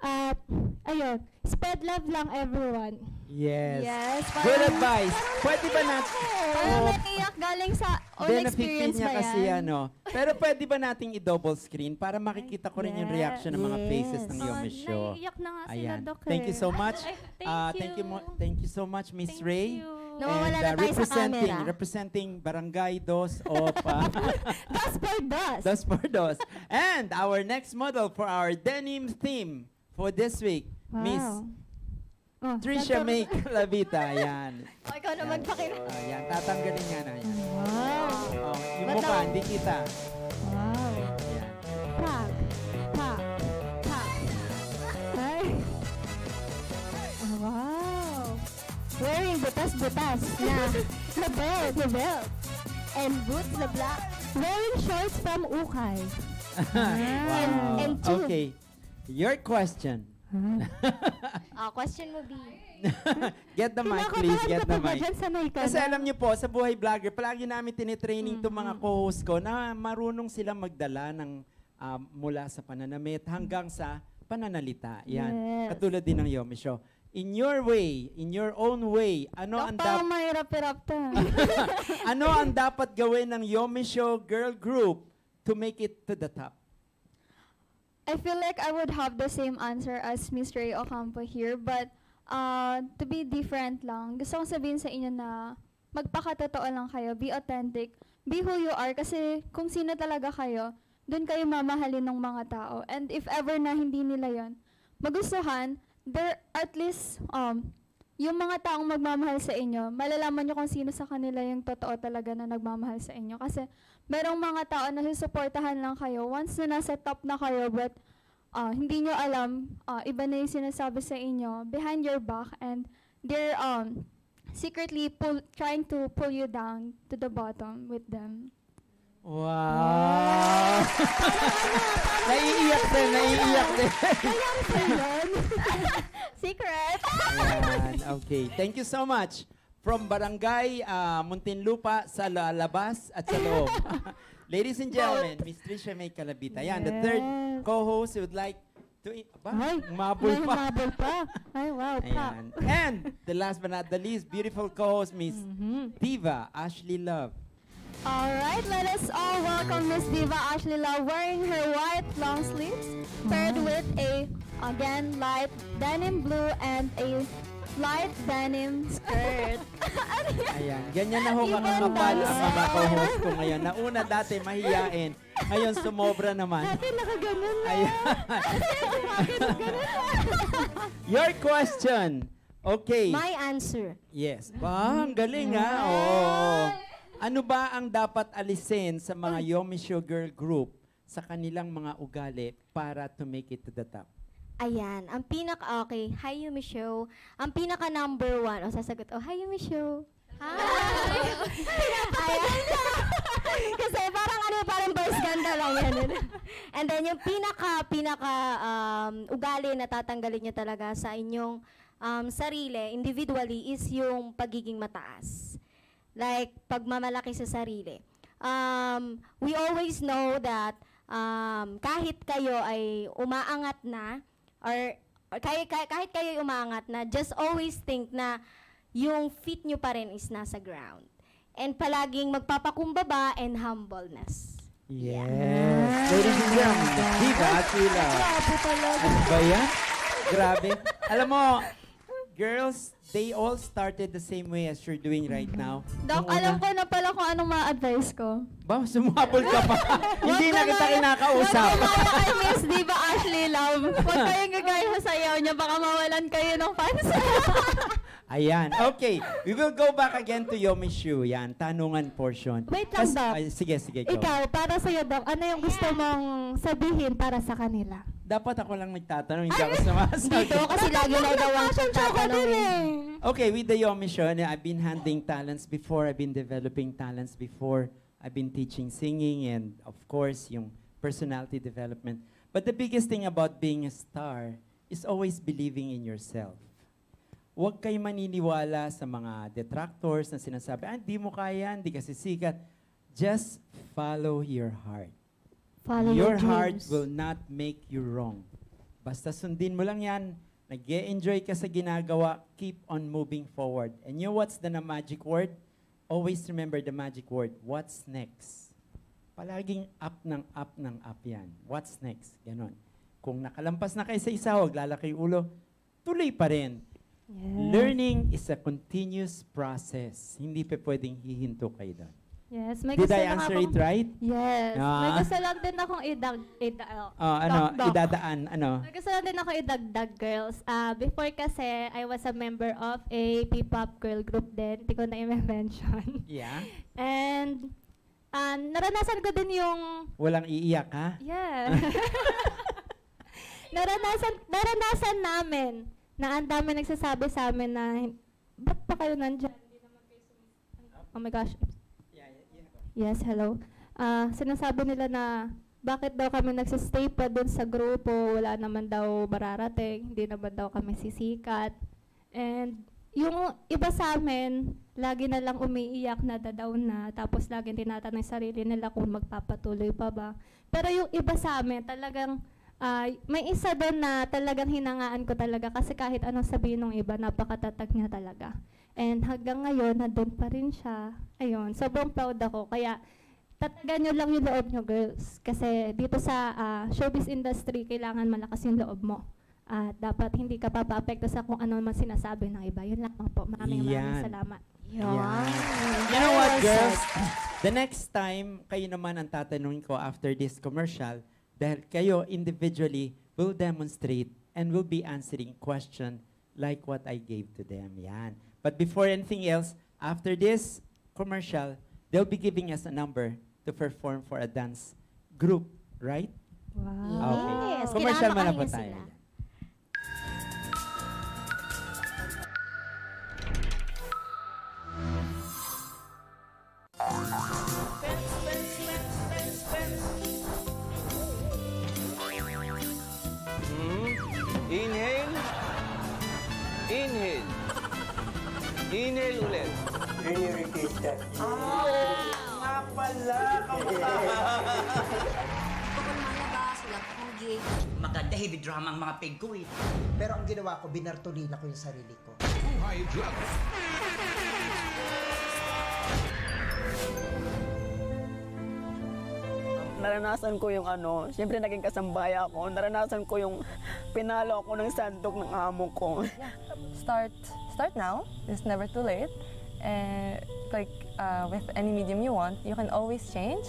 At ayun, spread love lang everyone. Yes. Yes, parang- Good advice. Pwede ba natin... Parang Oh, naiiyak galing sa own Hindi, experience niya ba kasi yan? ano. Pero pwede ba nating i-double screen para makikita ko rin yung Yes. reaction ng mga faces ng Oh, Yomi Show. naiiyak na nga sila, Ayan. Doc, Thank you eh. so much. Ay, thank Ah, thank you. mo- thank you so much, Miss Ray. Nawawala And, na uh, tayo sa representing, camera. representing Barangay Dos Opa. <laughs> Dos por dos. Dos por dos. And our next model for our denim theme for this week, Miss Oh, Trisha. May Calavita. Ayan. <laughs> O, ikaw na magpakita. Ayan, tatanggalin nga na. Ayan. Wow. Oh, yung Ba't mukha, hindi kita. Wow. Ayan. Pak. Pak. Pak. Ay. Oh, wow. Wearing butas-butas na na belt. Na belt. And boots na black. Wearing shorts from Ukay. <laughs> wow. and tube. okay. Your question. Ah, question mo, B. <laughs> Get the mic, please. Get the mic. Kasi na? alam niyo po, sa Buhay Vlogger, palagi namin tinitraining itong mga co-host ko na marunong sila magdala ng ah, mula sa pananamit hanggang sa pananalita. Yan. Yes. Katulad din ng Yomi Show. In your way, in your own way, ano ang Dok, dapat mahirap-hirap to. <laughs> ano ang dapat gawin ng Yomi Show girl group to make it to the top? I feel like I would have the same answer as Miss Ray Ocampo here, but uh, to be different lang, gusto kong sabihin sa inyo na magpakatotoo lang kayo, be authentic, be who you are, kasi kung sino talaga kayo, doon kayo mamahalin ng mga tao. And if ever na hindi nila yon magustuhan, there at least, um, yung mga taong magmamahal sa inyo, malalaman nyo kung sino sa kanila yung totoo talaga na nagmamahal sa inyo. Kasi merong mga tao na susuportahan lang kayo once na nasa top na kayo but ah, hindi nyo alam, ah, iba na yung sinasabi sa inyo behind your back and they're um, secretly pull, trying to pull you down to the bottom with them. Wow! naiiyak din, naiiyak din. Secret! Ayan, okay. Thank you so much. From Barangay ah, Muntinlupa sa la- labas at sa loob. <laughs> Ladies and gentlemen, Miss Trisha May Calabita. Yan, the third co-host would like to... Aba, Ay, umabol pa. humabol pa. Ay, wow, pa. Ayan. And the last but not the least, beautiful co-host, Miss Mm-hmm. Diva Ashley Love. All right, let us all welcome Miss Diva Ashley Lau wearing her white long sleeves paired with a, again, light denim blue and a light denim skirt. <laughs> Ayan, ganyan na ho Even kakakapal ang mga co-host ko ngayon. Nauna dati mahiyain, ngayon sumobra naman. Dati nakaganon na. Ayan. <laughs> Your question. Okay. My answer. Yes. Ba, ang galing ha. Oo. Ano ba ang dapat alisin sa mga Yomi Sugar Group sa kanilang mga ugali para to make it to the top? Ayan, ang pinaka, okay, hi Yumi Show. Ang pinaka number one, o sasagot, oh hi Yumi Show. Hi! Ayan. <laughs> Kasi parang ano, parang boys ganda lang yan. And then yung pinaka, pinaka um, ugali na tatanggalin nyo talaga sa inyong um, sarili, individually, is yung pagiging mataas. Like, pagmamalaki sa sarili. Um, we always know that um, kahit kayo ay umaangat na, or, or kahit, kahit kayo ay umaangat na, just always think na yung feet nyo pa rin is nasa ground. And palaging magpapakumbaba and humbleness. Yes. Ladies and gentlemen, Diva Aquila. Grabe talaga. Ano ba yan? Grabe. Alam mo, girls, they all started the same way as you're doing right now. Doc, Nung alam una- ko na pala kung anong ma-advise ko. Ba, sumabol ka pa. <laughs> Hindi na kita kinakausap. Kaya kay Miss Diva Ashley Love. <laughs> Huwag kayong gagaya sa sayaw niya. Baka mawalan kayo ng fans. <laughs> Ayan. Okay. We will go back again to Yomi Shu. Yan. Tanungan portion. Wait lang, Kas- Doc. ay, sige, sige. Go. Ikaw, para sa'yo, Doc, ano yung gusto mong sabihin para sa kanila? Dapat ako lang nagtatanong, hindi ako sumasagot. Dito kasi lagi na daw ang tatanungin. Okay, with the Yomi Show, ano, I've been handling talents before. I've been developing talents before. I've been teaching singing and, of course, yung personality development. But the biggest thing about being a star is always believing in yourself. Huwag kayo maniniwala sa mga detractors na sinasabi, ah, di mo kaya, hindi kasi sikat. Just follow your heart. Follow your your heart dreams. will not make you wrong. Basta sundin mo lang yan, nag enjoy ka sa ginagawa, keep on moving forward. And you know what's the na magic word? Always remember the magic word, what's next? Palaging up ng up ng up yan. What's next? Ganon. Kung nakalampas na kayo sa isa, huwag lalaki yung ulo, tuloy pa rin. Learning is a continuous process. Hindi pa pwedeng hihinto kayo doon. Yes, may Did I answer akong- it right? Yes. May Ah. gusto lang din akong idag... idag Oh, ano, Doc, Doc. idadaan, ano? May gusto lang din ako idagdag, girls. Ah, before kasi, I was a member of a P-pop girl group din. Hindi ko na i-mention. Yeah? <laughs> And, ah, naranasan ko din yung... Walang iiyak, ha? Yeah. <laughs> naranasan, naranasan namin na ang dami nagsasabi sa amin na, ba't pa kayo nandyan? Oh my gosh. Yes, hello. Ah, sinasabi nila na bakit daw kami nagsistay pa dun sa grupo, wala naman daw mararating, hindi naman daw kami sisikat. And yung iba sa amin, lagi na lang umiiyak na dadaw na, tapos lagi tinatanong sarili nila kung magpapatuloy pa ba. Pero yung iba sa amin, talagang ah, may isa doon na talagang hinangaan ko talaga kasi kahit anong sabihin ng iba, napakatatag niya talaga. And hanggang ngayon, nandun pa rin siya. Ayun, sobrang proud ako. Kaya, tatagan nyo lang yung loob nyo, girls. Kasi dito sa ah, showbiz industry, kailangan malakas yung loob mo. At dapat hindi ka papaapekto sa kung ano man sinasabi ng iba. Yun lang po. Maraming maraming Yan. salamat. Yan. You know what, girls? The next time, kayo naman ang tatanungin ko after this commercial, dahil kayo individually will demonstrate and will be answering question like what I gave to them. Yan. But before anything else, after this commercial, they'll be giving us a number to perform for a dance group, right? Wow. Okay. Yes, Commercial muna po tayo. sila. Inhale ulit. Can you repeat that? Nga pala, <laughs> Kapag malabas, wala pa akong gig. Maganda heavy drama ang mga peg ko eh. Pero ang ginawa ko, binartolina ko yung sarili ko. Buhay Vlogger. Naranasan ko yung ano, siyempre naging kasambaya ako. Naranasan ko yung pinalo ako ng sandok ng amo ko. Start start now. It's never too late. And like uh, with any medium you want, you can always change.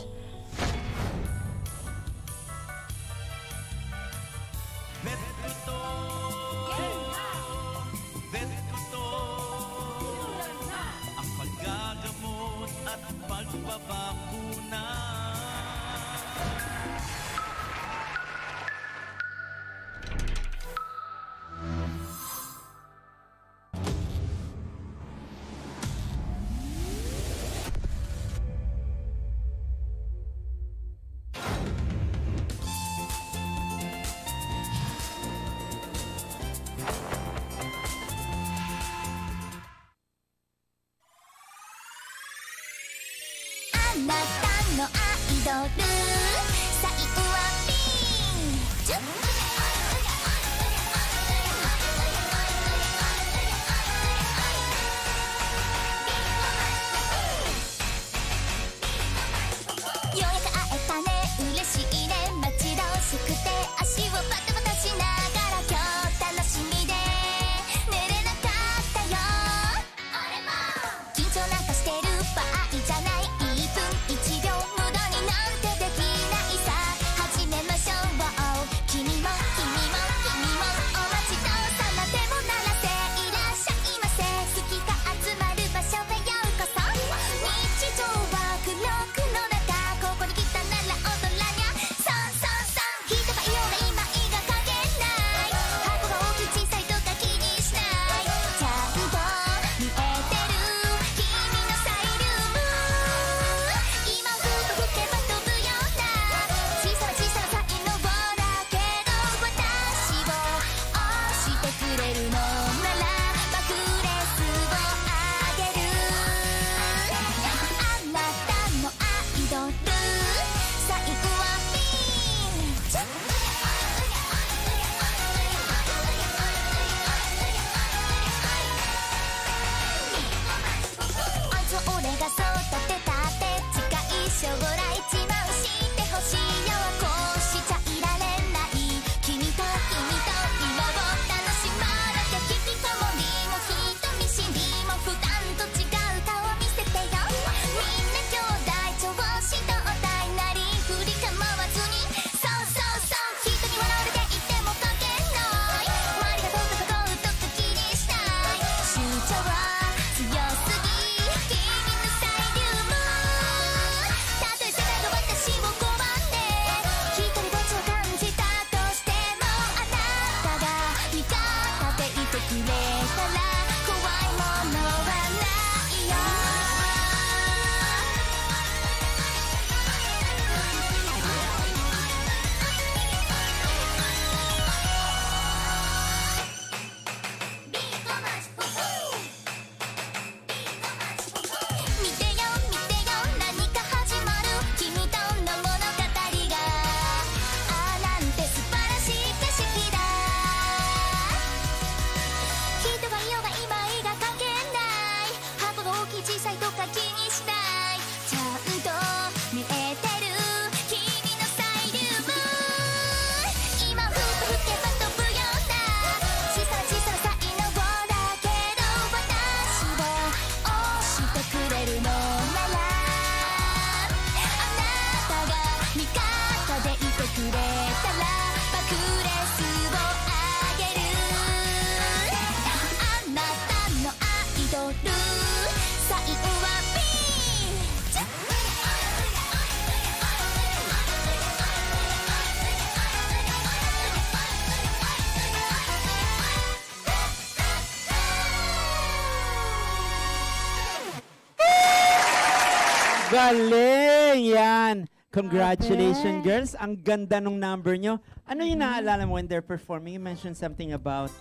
galing! Yan! Congratulations, girls. Ang ganda nung number nyo. Ano yung naalala mo when they're performing? You mentioned something about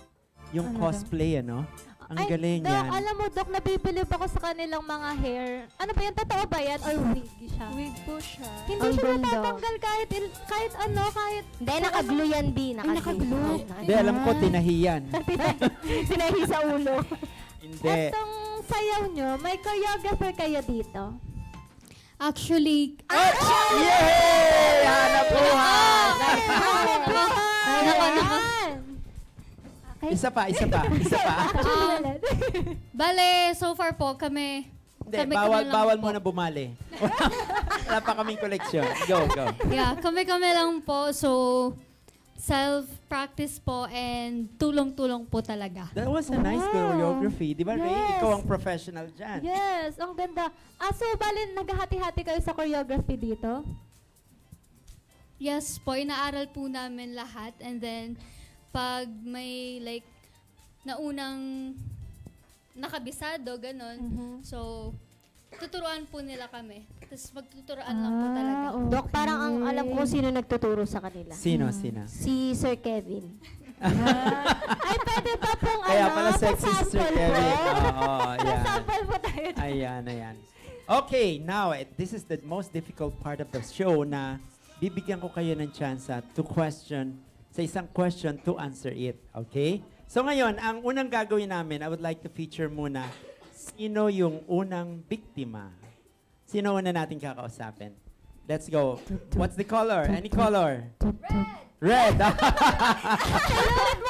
yung Ano cosplay, ano? Ang Ay, galing Dok, yan. alam mo, Dok, nabibilib ako sa kanilang mga hair. Ano ba yan? Totoo ba yan? Or wig siya? Wig po siya. Hindi Ang siya ganda. natatanggal kahit, kahit ano, kahit... Hindi, naka-glue yan, B. Naka-glue. Hindi, alam ko, tinahiyan. <laughs> Sinahi sa ulo. Hindi. At tong sayaw nyo, may choreographer kayo dito. Actually, actually! Yay! Hanap buhay! Hanap buhay! Isa pa, isa pa, isa pa. Ah. bale, so far po kami... Hindi, kami, bawal, kami bawal po. muna bumali. <laughs> Wala pa kaming koleksyon. Go, go. Yeah, kami-kami lang po. So, self-practice po and tulong-tulong po talaga. That was a nice wow. choreography. Di ba, yes. Ray? Ikaw ang professional dyan. Yes, ang ganda. Ah, so, bali, naghahati-hati kayo sa choreography dito? Yes po, inaaral po namin lahat. And then, pag may like, naunang nakabisado, ganun. Mm-hmm. So, tuturuan po nila kami. Tapos magtuturoan lang po ah, talaga. Ah, okay. Dok, parang ang alam ko sino nagtuturo sa kanila. Sino, hmm. sino? Si Sir Kevin. Ah. <laughs> Ay, pwede pa pong Kaya ano, pala sexy Sir Kevin. Oo, ayan. Sample po tayo. Ayan, ayan. Okay, now, eh, this is the most difficult part of the show na bibigyan ko kayo ng chance ah, to question, sa isang question to answer it. Okay? So ngayon, ang unang gagawin namin, I would like to feature muna sino yung unang biktima? Sino una natin kakausapin? Let's go. What's the color? Any color? Red. Red.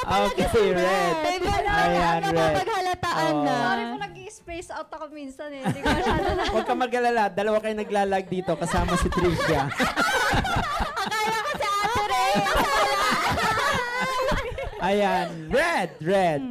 okay, red. Ayan, red. Paghalataan Oo. na. Sorry po, nag-space out ako minsan eh. Hindi ko masyado na. Huwag ka mag-alala. Dalawa kayo naglalag dito kasama si Tricia. <laughs> Ayan. Red. Red.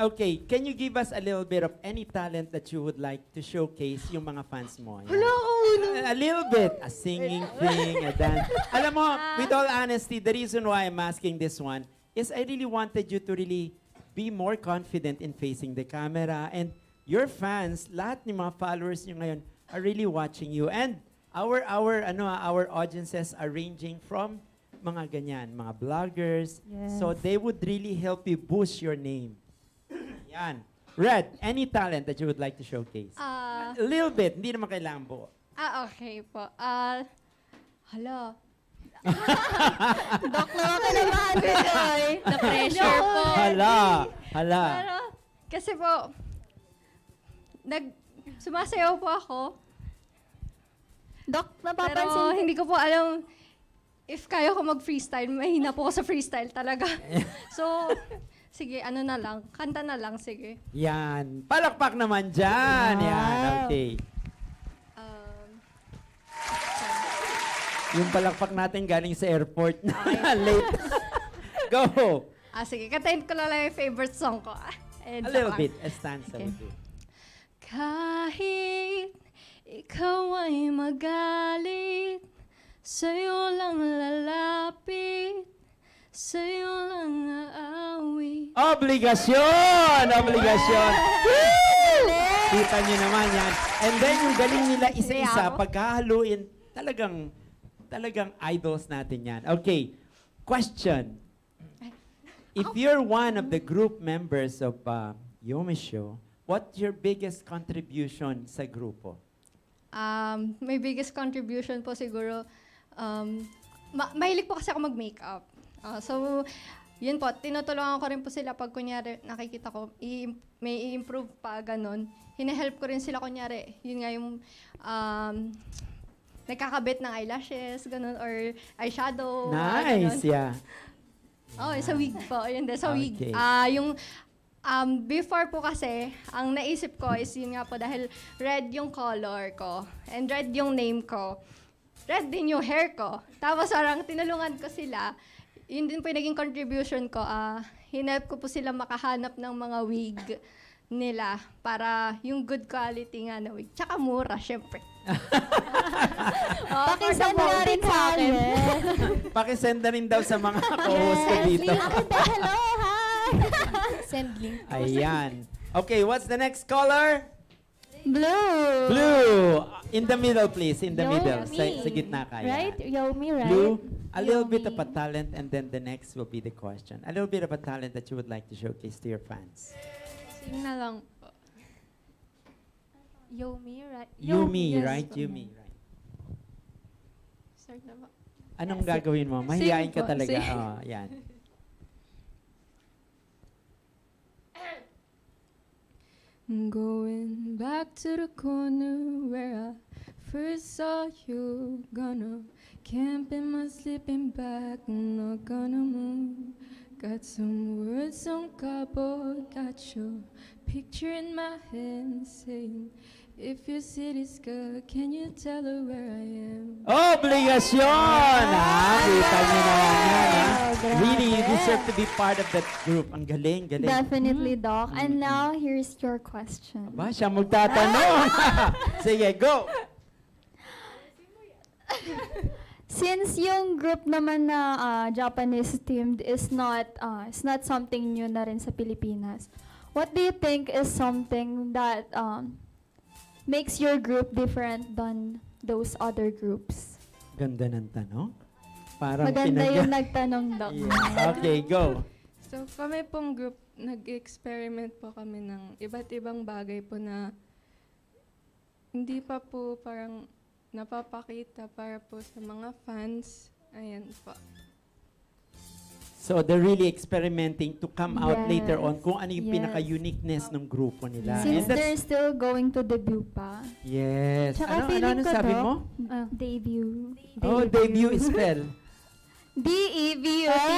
Okay. Can you give us a little bit of any talent that you would like to showcase yung mga fans mo? Ayan. Wala ako ulo. A little bit. A singing thing, a dance. <laughs> Alam mo, with all honesty, the reason why I'm asking this one is I really wanted you to really be more confident in facing the camera. And your fans, lahat ng mga followers nyo ngayon are really watching you. And our, our, ano, ah, our audiences are ranging from mga ganyan, mga bloggers. Yes. So they would really help you boost your name. Yan. Red, any talent that you would like to showcase? Ah, A little bit, hindi naman kailangan buo. ah, okay po. Ah, hala. <laughs> Dok, naman <laughs> kalabahan ko Joy. Na-pressure po. Hala, hala. Pero, kasi po, nag, sumasayaw po ako. Dok, Pero napapansin hindi ko po alam if kaya ko mag-freestyle. Mahina po ako sa freestyle talaga. <laughs> so, sige, ano na lang. Kanta na lang, sige. Yan. Palakpak naman dyan. Yan, okay. Um, Yung palakpak natin galing sa airport <laughs> na <laughs> late. Go. ah, sige, kantahin ko lang yung favorite song ko. Ah, eh, A little lang. bit. A stanza Okay. would do. Kahit ikaw ay magalit, sa'yo lang lalapit, sa'yo lang aawit. Obligasyon! Obligasyon! Woo! Kita nyo naman yan. And then yung galing nila isa-isa, pagkahaluin, talagang, talagang idols natin yan. Okay, question. If you're one of the group members of uh, Yomi Show, what's your biggest contribution sa grupo? Um, my biggest contribution po siguro, um, ma- mahilig po kasi ako mag-makeup. Ah, so, yun po, tinutulungan ko rin po sila pag kunyari nakikita ko, i- may i-improve pa, ganun. Hinahelp ko rin sila kunyari, yun nga yung um, nagkakabit ng eyelashes, ganun, or eyeshadow. ah, Nice, ganun. yeah. Oh, sa wig po. Yun din, sa wig. Okay. Ah, yung um, before po kasi, ang naisip ko is yun nga po dahil red yung color ko and red yung name ko. Red din yung hair ko. Tapos parang tinulungan ko sila. Yun din po yung naging contribution ko. Ah, hinelp ko po sila makahanap ng mga wig nila para yung good quality nga na wig. Tsaka mura, syempre. <laughs> oh, Pakisend nga rin sa akin. <laughs> Pakisend na rin daw sa mga co-host ko dito. Hello, hi! Send link. Ayan. Okay, what's the next caller? Blue. Blue. In the middle, please. In the Yomi. middle. Sa, sa gitna kaya. Right? Yomi, right? Blue, a little bit of a talent and then the next will be the question. A little bit of a talent that you would like to showcase to your fans. Sing na lang po. Yomi, right? Yumi, yes, right? po. Yumi, right? Start na ba? Anong gagawin mo? Mahihain ka talaga. sing. Oh, yan. I'm going back to the corner where I first saw you. Gonna camp in my sleeping bag. I'm not gonna move. Got some words on cardboard. Got your picture in my hand saying, If your city's good, can you tell her where I am? Obligasyon! Ah, kita niyo naman yan, ah. grabe. Really, you deserve to be part of that group. Ang galing, galing. Definitely, Doc. And now, here's your question. Ba, siya magtatanong. <laughs> Sige, go! Since yung group naman na ah, Japanese themed is not uh, is not something new na rin sa Pilipinas, what do you think is something that um, makes your group different than those other groups? Ganda ng tanong. Parang Maganda pinag- yung <laughs> nagtanong, Doc. Yeah. Okay, go. So kami pong group, nag-experiment po kami ng iba't ibang bagay po na hindi pa po parang napapakita para po sa mga fans. Ayan po. So they're really experimenting to come out later on kung ano yung Yes. pinaka-uniqueness ng grupo nila. And Since that's- they're still going to debut pa. Yes. Tsaka Ano, ano, feeling ano ko sabi daw, mo? ah, debut. Oh, debut spell. <laughs> E D-E-B-U-T.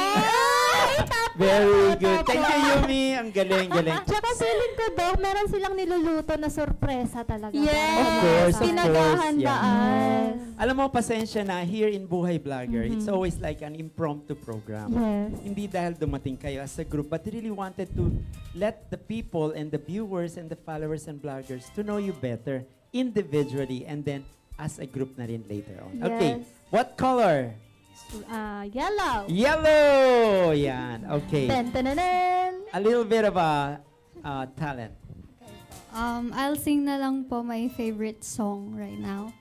Very good. Thank you, Yumi. Ang galing, galing. <laughs> Tsaka feeling ko daw, meron silang niluluto na sorpresa talaga. Yes. Of course, of course. Yeah. Alam mo, pasensya na, here in Buhay Vlogger, Mhm. it's always like an impromptu program. Yes. Hindi dahil dumating kayo as a group, but really wanted to let the people and the viewers and the followers and vloggers to know you better individually and then as a group na rin later on. Okay, what color? Ah, yellow. Yellow! Yan, okay. Ten, ten, ten, ten. A little bit of a uh, talent. Um, I'll sing na lang po my favorite song right now.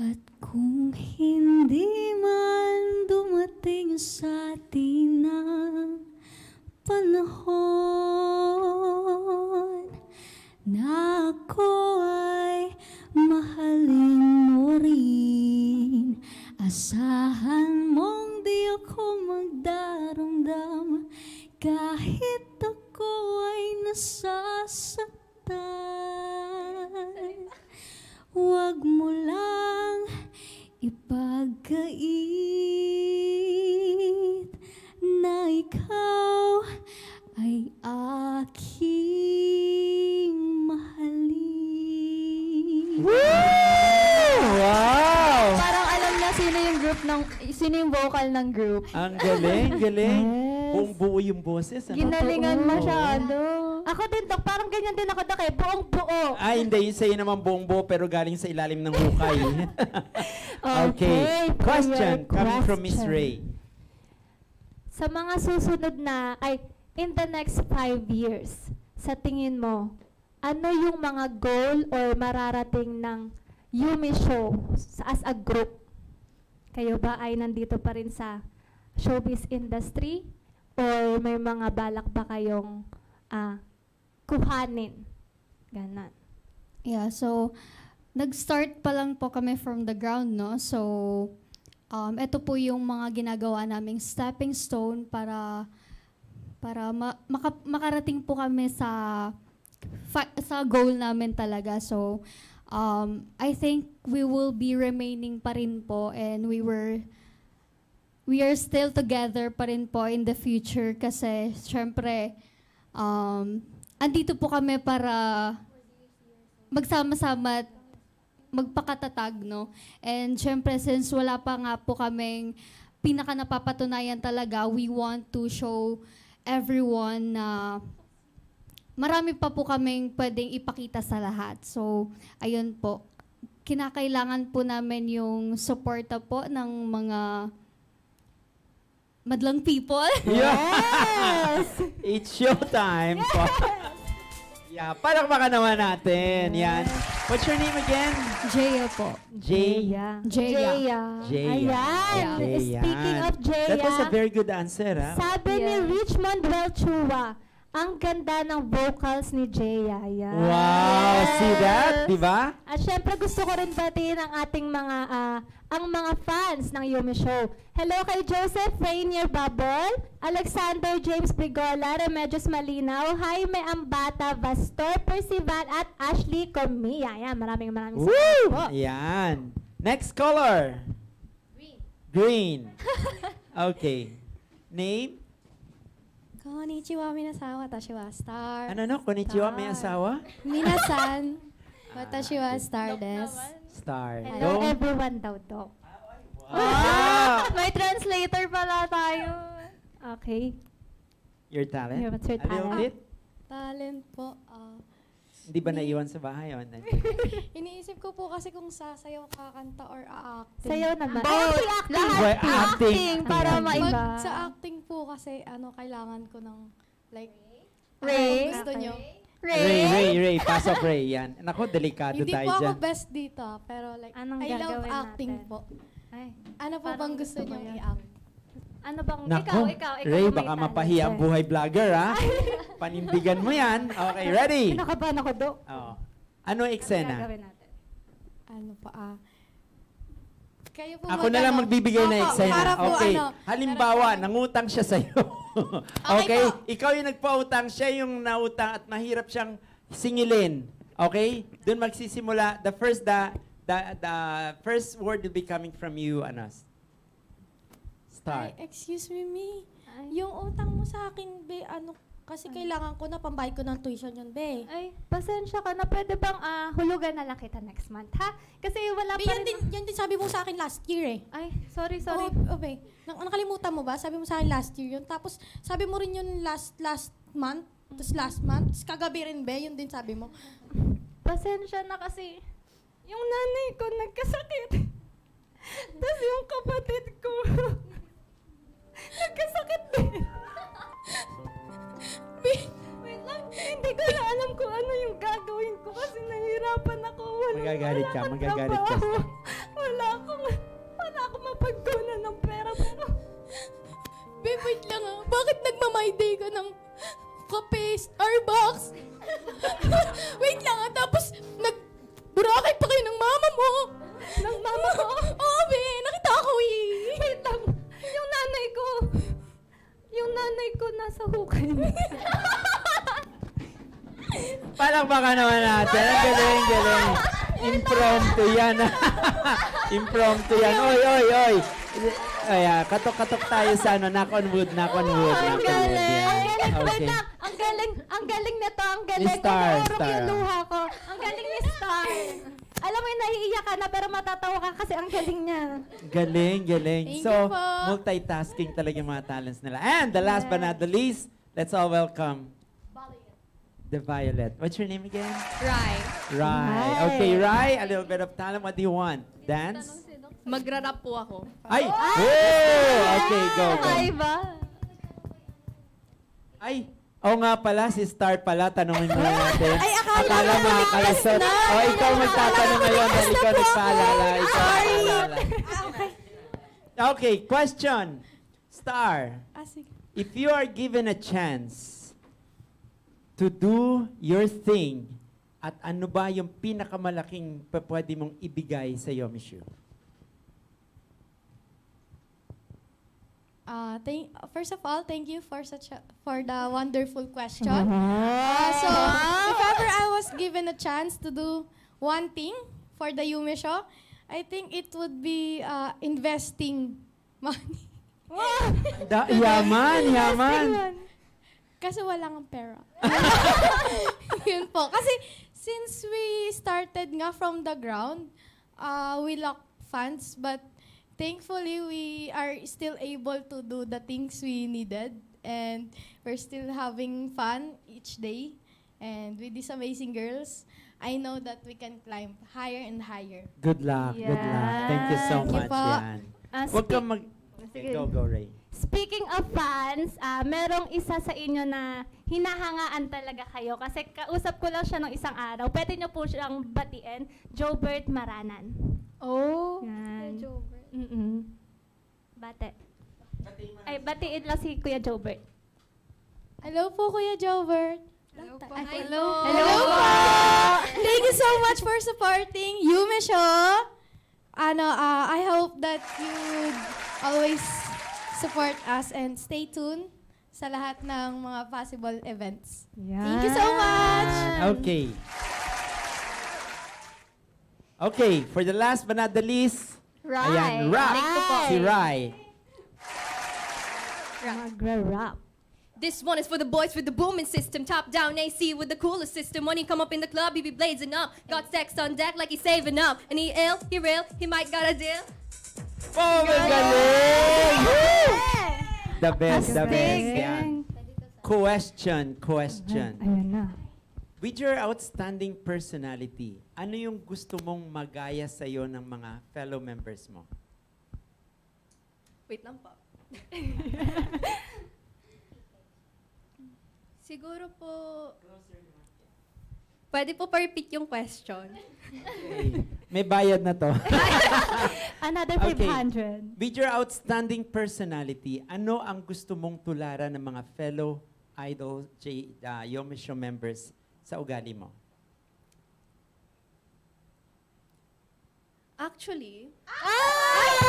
At kung hindi man dumating sa atin ang panahon na ako ay mahalin mo rin Asahan mong di ako magdaramdam kahit ako ay nasasaktan. Huwag mo lang ipagkait na ikaw ay aking mahalin. Wow! Parang alam niya sino yung group ng, sino yung vocal ng group. Ang galing, galing. Yes. Buong buo yung boses. Ano? Ginalingan masyado. Ako din, Dok. Parang ganyan din ako, Dok. Eh. Buong buo. Ay, hindi. Yung sa'yo naman buong buo pero galing sa ilalim ng hukay. <laughs> Okay, for Question coming from Miss question. Ray. Sa mga susunod na, ay, in the next five years, sa tingin mo, ano yung mga goal or mararating ng Yumi Show as a group? Kayo ba ay nandito pa rin sa showbiz industry? Or may mga balak ba kayong ah, kuhanin? Ganon. Yeah, so nag-start pa lang po kami from the ground, no? So um ito po yung mga ginagawa naming stepping stone para para ma- maka- makarating po kami sa sa goal namin talaga. So um I think we will be remaining pa rin po and we were we are still together pa rin po in the future kasi syempre um andito po kami para magsama-sama at magpakatatag, no? And syempre, since wala pa nga po kaming pinaka napapatunayan talaga, we want to show everyone na marami pa po kaming pwedeng ipakita sa lahat. So, ayun po. Kinakailangan po namin yung suporta po ng mga madlang people. <laughs> Yes! It's showtime po. yeah, palakpakan naman natin. Yan. What's your name again? Jaya po. Jaya. Jaya. Jaya. Ayan. Jaya. Speaking of Jaya, That was a very good answer, ah. Sabi ni Richmond Welchua, ang ganda ng vocals ni Jaya. Ayan. Wow, see that? Di ba? At syempre gusto ko rin batiin ang ating mga ah, ang mga fans ng Yumi Show. Hello kay Joseph Rainier Babol, Alexander James Brigola, Remedios Malinaw, Jaime Ambata, Vastor Percival at Ashley Comia. Ayan, maraming maraming salamat po. Ayan. Next color. Green. Green. <laughs> Okay. Name? Konnichiwa, minasan, watashi wa star. Ano no? Konnichiwa, may asawa? Minasan, <laughs> watashi wa star desu. Star. Hello everyone daw to. Ah! <laughs> May translator pala tayo. Okay. Your talent? Yeah, what's your A little talent? bit? Talent po. Hindi ba naiwan sa bahay? O, na- <laughs> iniisip ko po kasi kung sasayaw, kakanta, or a-acting. Sayaw naman. Both. Acting, acting. Lahat Well, po. acting. Para Acting. maiba. Pag sa acting po kasi, ano, kailangan ko ng, like, Ray? ano gusto Okay. nyo. Ray, Ray, Ray. Pasok, Ray. Yan. Nako, delikado Hindi tayo po ako dyan. best dito, pero like, Anong I love gagawin acting natin? po. Ay, Ano po parang bang gusto gusto ko nyo i-act? Ano bang, Nako, ikaw, ikaw, ikaw Ray, baka mapahiya ang buhay vlogger, ha? <laughs> panindigan mo yan. Okay, ready? Kinakabahan ako, Dok. Oo. Ano eksena? Gagawin natin. Ano pa ah? Kayo po Ako na lang magbibigay na Opo, eksena. para po Okay. ano, Halimbawa, nangutang siya sa'yo. <laughs> okay? Ikaw yung nagpautang, siya yung nautang at mahirap siyang singilin. Okay? Doon magsisimula. The first the, the the first word will be coming from you, Anas. Start. Ay, excuse me, Mi. Yung utang mo sa akin, be, ano, kasi kailangan ko na pambayad ko ng tuition yun, be. Ay, pasensya ka na. Pwede bang ah, hulugan na lang kita next month, ha? Kasi wala Be, pa yan rin... din, yan din sabi mo sa akin last year, eh. Ay, sorry, sorry. Oo, oh, be. Nak- nakalimutan mo ba? Sabi mo sa akin last year yun. Tapos, sabi mo rin yun last last month. Tapos last month. Tapos kagabi rin, be. Yun din sabi mo. Pasensya na kasi yung nanay ko nagkasakit. <laughs> Tapos yung kapatid ko <laughs> nagkasakit din. Wait lang, hindi ko na alam kung ano yung gagawin ko kasi nahihirapan ako. Wala, Magagalit ka, magagalit ka. Wala akong, wala akong mapagkunan ng pera. Pero, Be, wait lang ah. Bakit nagmamay day ka ng kape, Starbucks? <laughs> wait lang ah. Tapos, nag... Burakay pa kayo ng mama mo. ng mama ko? Oo, be. Nakita ko eh. Wait lang, yung nanay ko, yung nanay ko nasa hukay. <laughs> Palakpakan naman natin. Ang galing, galing. Impromptu yan. <laughs> Impromptu yan. Oy, oy, oy. Ay, ah, katok-katok tayo sa ano, knock on wood, knock on wood, knock on wood. Ang galing, Okay. Ang galing, ang galing nito, ang galing. Star, star. yung luha ko. Ang galing ni Star. Alam mo, yung naiiyak ka na, pero matatawa ka kasi ang galing niya. Galing, galing. Thank so, you po. multitasking talaga yung mga talents nila. And the last but not the least, let's all welcome the Violet. What's your name again? Rai. Rai. Okay, Rai, a little bit of talent. What do you want? Dance? Magra-rap po ako. Ay! Oh! Okay, go, go. ba? Ay, oo nga pala, si Star pala, tanungin mo natin. Ay, akala akala ko mga ligtas kalusot. na. Oh, ikaw magtatanong ngayon dahil ikaw nagpaalala. Ikaw Sorry. nagpaalala. Okay, question. Star, Ah, if you are given a chance to do your thing, at ano ba yung pinakamalaking pwede mong ibigay sa iyo, Miss Yu? Uh, thank, first of all, thank you for such a, for the wonderful question. Uh, so, if ever I was given a chance to do one thing for the Yume Show, I think it would be uh, investing money. Da- yaman, yaman. Kasi wala nga pera. <laughs> Yun po. Kasi since we started nga from the ground, uh, we lack funds, but thankfully we are still able to do the things we needed and we're still having fun each day. And with these amazing girls, I know that we can climb higher and higher. Good luck, good luck. Thank you so Thank you much, yan. Ah, Huwag kang mag... Sige. Go, go, Ray. Speaking of fans, ah, merong isa sa inyo na hinahangaan talaga kayo kasi kausap ko lang siya ng isang araw. Pwede niyo po siyang batiin, Jobert Maranan. Oh, Yan. Jobert. Mm-mm. Bate. Ay, batiin lang si Kuya Jobert. Hello po, Kuya Jobert. Hello po. Hello. Hello po! Thank you so much for supporting Yume Show. Ano, uh, I hope that you would always support us and stay tuned sa lahat ng mga possible events. Thank you so much! Okay. Okay, for the last but not the least, Rai. ayan, rap. Rai. Si Rai. Magra-rap. This one is for the boys with the booming system. Top down AC with the coolest system. When he come up in the club, he be blazing up. Got sex on deck like he's saving up. And he ill, he real, he might got a deal. Oh, magaling! The best, the best. Astig. Yan. Question, question. Ayan na. With your outstanding personality, ano yung gusto mong magaya sa'yo ng mga fellow members mo? Wait lang po. <laughs> Siguro po... Pwede po pa-repeat yung question. Okay. May bayad na to. <laughs> Another Okay. 500. With your outstanding personality, ano ang gusto mong tularan ng mga fellow idol J, uh, Yomi Show members sa ugali mo? Actually, Hey!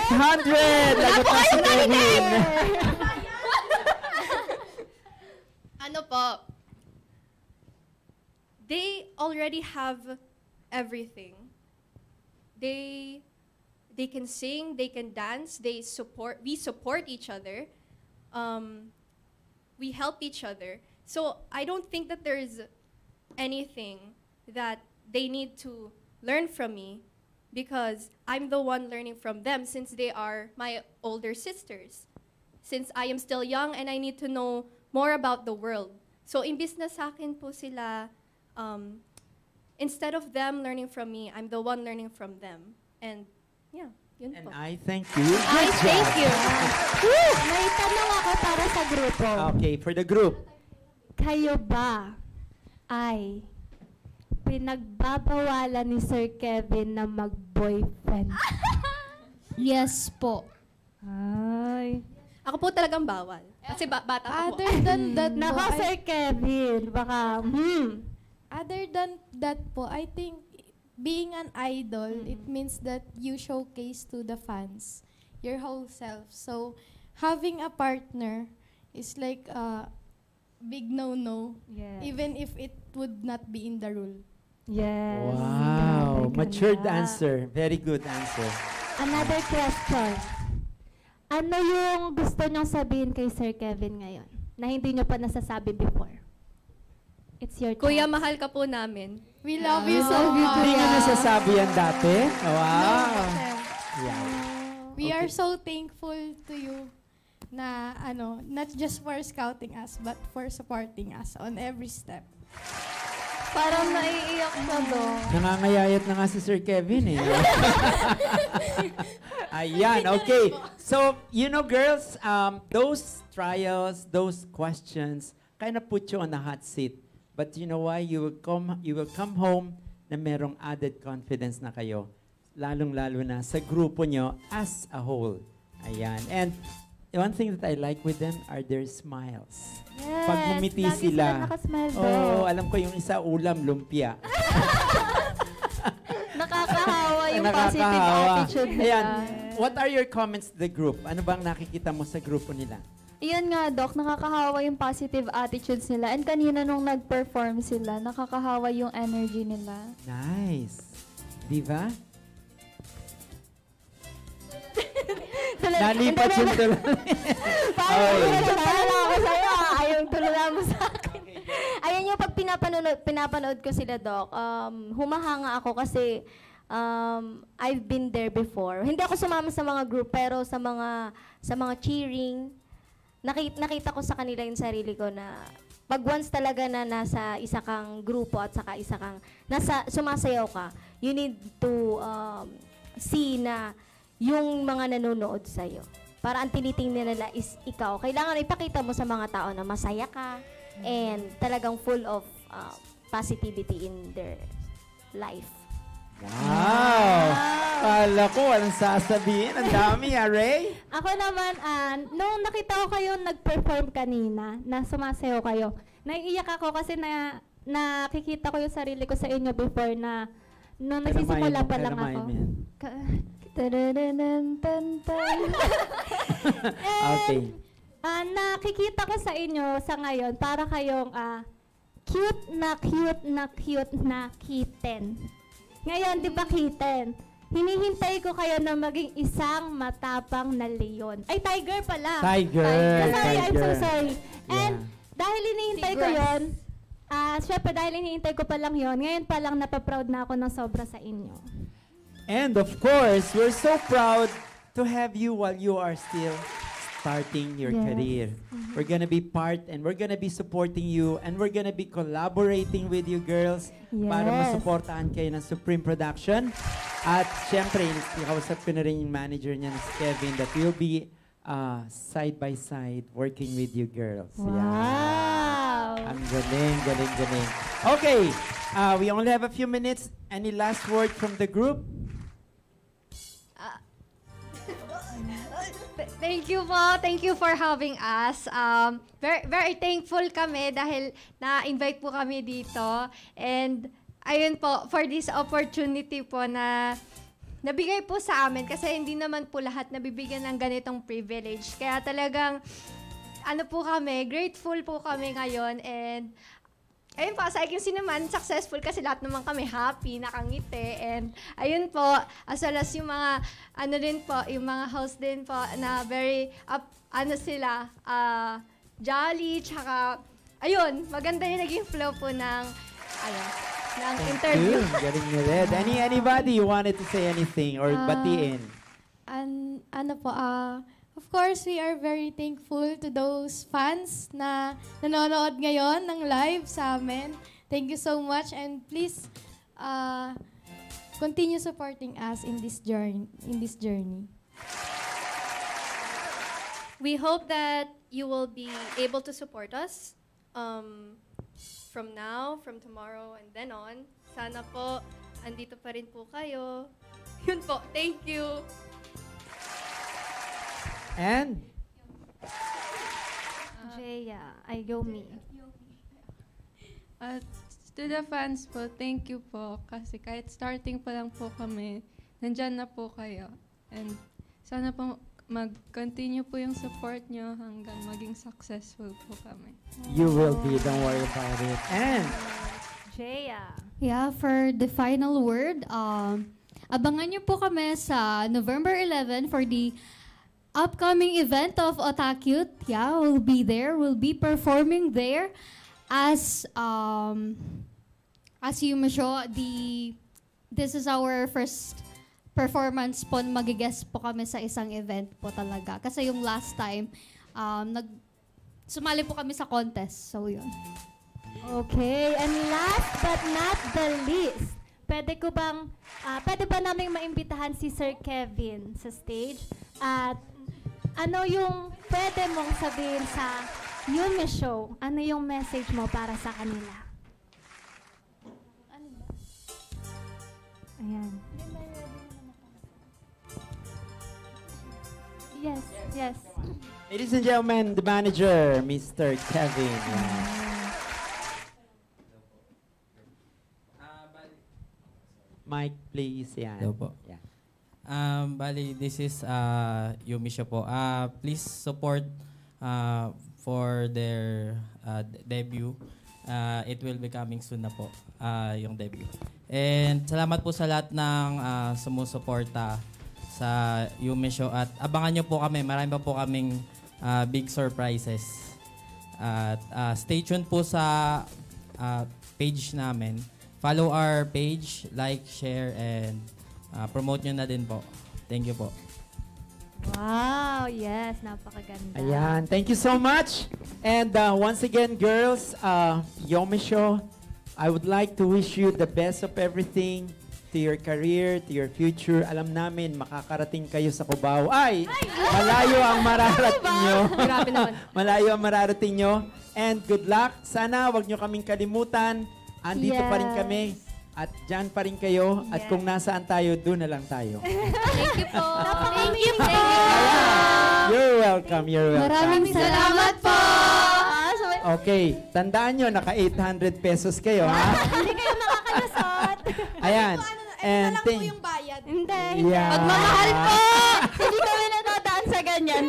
800! Lagot na si Kevin. <laughs> ano po, they already have everything. They they can sing, they can dance, they support we support each other. Um, we help each other. So I don't think that there is anything that they need to learn from me because I'm the one learning from them since they are my older sisters. Since I am still young and I need to know more about the world. So imbis na sa akin po sila, um, instead of them learning from me, I'm the one learning from them. And yeah, yun And po. I thank you. I thank you. <laughs> May tanong ako para sa grupo. Okay, for the group. Kayo ba ay pinagbabawalan ni Sir Kevin na mag-boyfriend? <laughs> Yes po. Ay. Ako po talagang bawal. Kasi ba- bata pa po. Other than that po, Nako, I- Sir Kevin, baka, hmm. Other than that po, I think being an idol, it means that you showcase to the fans your whole self. So, having a partner is like a big no-no, Yes. even if it would not be in the rule. Yes. Wow, Grabe, matured ganda. answer. Very good answer. Another question. Ano yung gusto niyong sabihin kay Sir Kevin ngayon na hindi niyo pa nasasabi before? It's your Kuya, chance. mahal ka po namin. We love you so much. Hindi nga nasasabi yan dati? Wow. Yeah. We are so thankful to you na ano, not just for scouting us, but for supporting us on every step. Parang naiiyak na doon. Nangangayayat na nga si Sir Kevin eh. <laughs> Ayan, okay. So, you know girls, um, those trials, those questions kind of put you on the hot seat. But you know why? You will come, you will come home na merong added confidence na kayo. Lalong-lalo na sa grupo nyo as a whole. Ayan. And one thing that I like with them are their smiles. Yes, Pag ngumiti lagi sila sila, nakasmile Oo, alam ko yung isa ulam, lumpia. <laughs> Nakakahawa yung positive Nakakahawa. attitude nila. Ayan, what are your comments to the group? Ano bang nakikita mo sa grupo nila? Iyan nga, Doc, nakakahawa yung positive attitudes nila. And kanina nung nag-perform sila, nakakahawa yung energy nila. Nice. Diva? <laughs> Nalipat yung <laughs> tuloy. Parang Oy. tulala ako sa'yo. ah. Ayaw tulala mo sa akin. Ayan yung pag pinapanood, pinapanood ko sila, Doc, um, humahanga ako kasi um, I've been there before. Hindi ako sumama sa mga group, pero sa mga sa mga cheering, nakita, nakita ko sa kanila yung sarili ko na pag once talaga na nasa isa kang grupo at saka isa kang nasa sumasayaw ka, you need to um, see na yung mga nanonood sa'yo. Para ang tinitingnan nila is ikaw. Kailangan ipakita mo sa mga tao na masaya ka and talagang full of uh, positivity in their life. Wow! Kala ko, walang sasabihin. Ang dami, ah, Ray. Ako naman, ah, nung nakita ko kayo nag-perform kanina, na sumasayaw kayo, naiiyak ako kasi na nakikita ko yung sarili ko sa inyo before na nung nagsisimula pa lang ako. Tadadadan, tan, tan. <laughs> Okay. Ah, nakikita ko sa inyo sa ngayon para kayong ah, cute na cute na cute na kitten. Ngayon, di ba kitten? Hinihintay ko kayo na maging isang matapang na leon. Ay, tiger pala. Tiger, Sorry, I'm so tiger. sorry. And dahil hinihintay ko Tigress. yon, ah, syempre dahil hinihintay ko pa lang yon, ngayon pa lang napaproud na ako ng sobra sa inyo. And of course, we're so proud to have you while you are still starting your Yes. career. We're gonna be part and we're gonna be supporting you and we're gonna be collaborating with you girls para Yes. masuportahan kayo ng Supreme Production. At syempre, ikausap ko na rin yung manager niya, si Kevin, that we'll be uh, side by side working with you girls. Wow! Ang galing, galing, galing. Okay, uh, we only have a few minutes. Any last word from the group? Thank you po. Thank you for having us. Um, very, very thankful kami dahil na-invite po kami dito. And ayun po, for this opportunity po na nabigay po sa amin kasi hindi naman po lahat nabibigyan ng ganitong privilege. Kaya talagang ano po kami, grateful po kami ngayon and ayun po, sa akin naman, successful kasi lahat naman kami happy, nakangiti, and ayun po, as well as yung mga, ano din po, yung mga host din po, na very, up, ano sila, ah, jolly, tsaka, ayun, maganda yung naging flow po ng, ayun, ng interview. Yun, galing ni Red. Any, anybody you wanted to say anything or Ah, batiin? An ano po, ah, of course, we are very thankful to those fans na nanonood ngayon ng live sa amin. Thank you so much and please uh, continue supporting us in this journey. In this journey. We hope that you will be able to support us um, from now, from tomorrow, and then on. Sana po, andito pa rin po kayo. Yun po. Thank you. And? Jaya, Ayomi. At to the fans po, thank you po. Kasi kahit starting pa lang po kami, nandyan na po kayo. And sana po mag-continue po yung support nyo hanggang maging successful po kami. You will be, don't worry about it. And? Jaya. Yeah, for the final word, um, abangan niyo po kami sa November 11 for the upcoming event of Otakute. Yeah, we'll be there. We'll be performing there as um, as you show the this is our first performance po magigest po kami sa isang event po talaga. Kasi yung last time, um, nag, sumali po kami sa contest. So, yun. Okay, and last but not the least, pwede ko bang, ah, pwede ba naming maimbitahan si Sir Kevin sa stage? At ano yung pwede mong sabihin sa Yumi Show? Ano yung message mo para sa kanila? Ayan. Yes, yes. Ladies and gentlemen, the manager, Mr. Kevin. Yan. Mike, please. Yan. Hello po. Yeah. Um, bali, this is uh, Yumi siya po. Uh, please support uh, for their uh, de- debut. Uh, it will be coming soon na po, uh, yung debut. And salamat po sa lahat ng uh, sumusuporta sa Yumi Show. At abangan nyo po kami. Marami pa po kaming uh, big surprises. At uh, stay tuned po sa uh, page namin. Follow our page, like, share, and uh, promote nyo na din po. Thank you po. Wow, yes, napakaganda. Ayan, thank you so much. And uh, once again, girls, uh, Yomi Show, I would like to wish you the best of everything to your career, to your future. Alam namin, makakarating kayo sa Cubao. Ay! Malayo ang mararating nyo. Grabe naman. <laughs> Malayo ang mararating nyo. And good luck. Sana wag nyo kaming kalimutan. Andito pa rin Yes. kami. At dyan pa rin kayo. At kung nasaan tayo, doon na lang tayo. <laughs> Thank you po. Thank you po. You're welcome. You're welcome. Maraming salamat po. Okay, tandaan nyo, naka 800 pesos kayo, ha? <laughs> Hindi kayo makakalusot. <laughs> Ayan. And thank, bayad. Hindi. Yeah. Pagmamahal po! Hindi kami natadaan sa ganyan.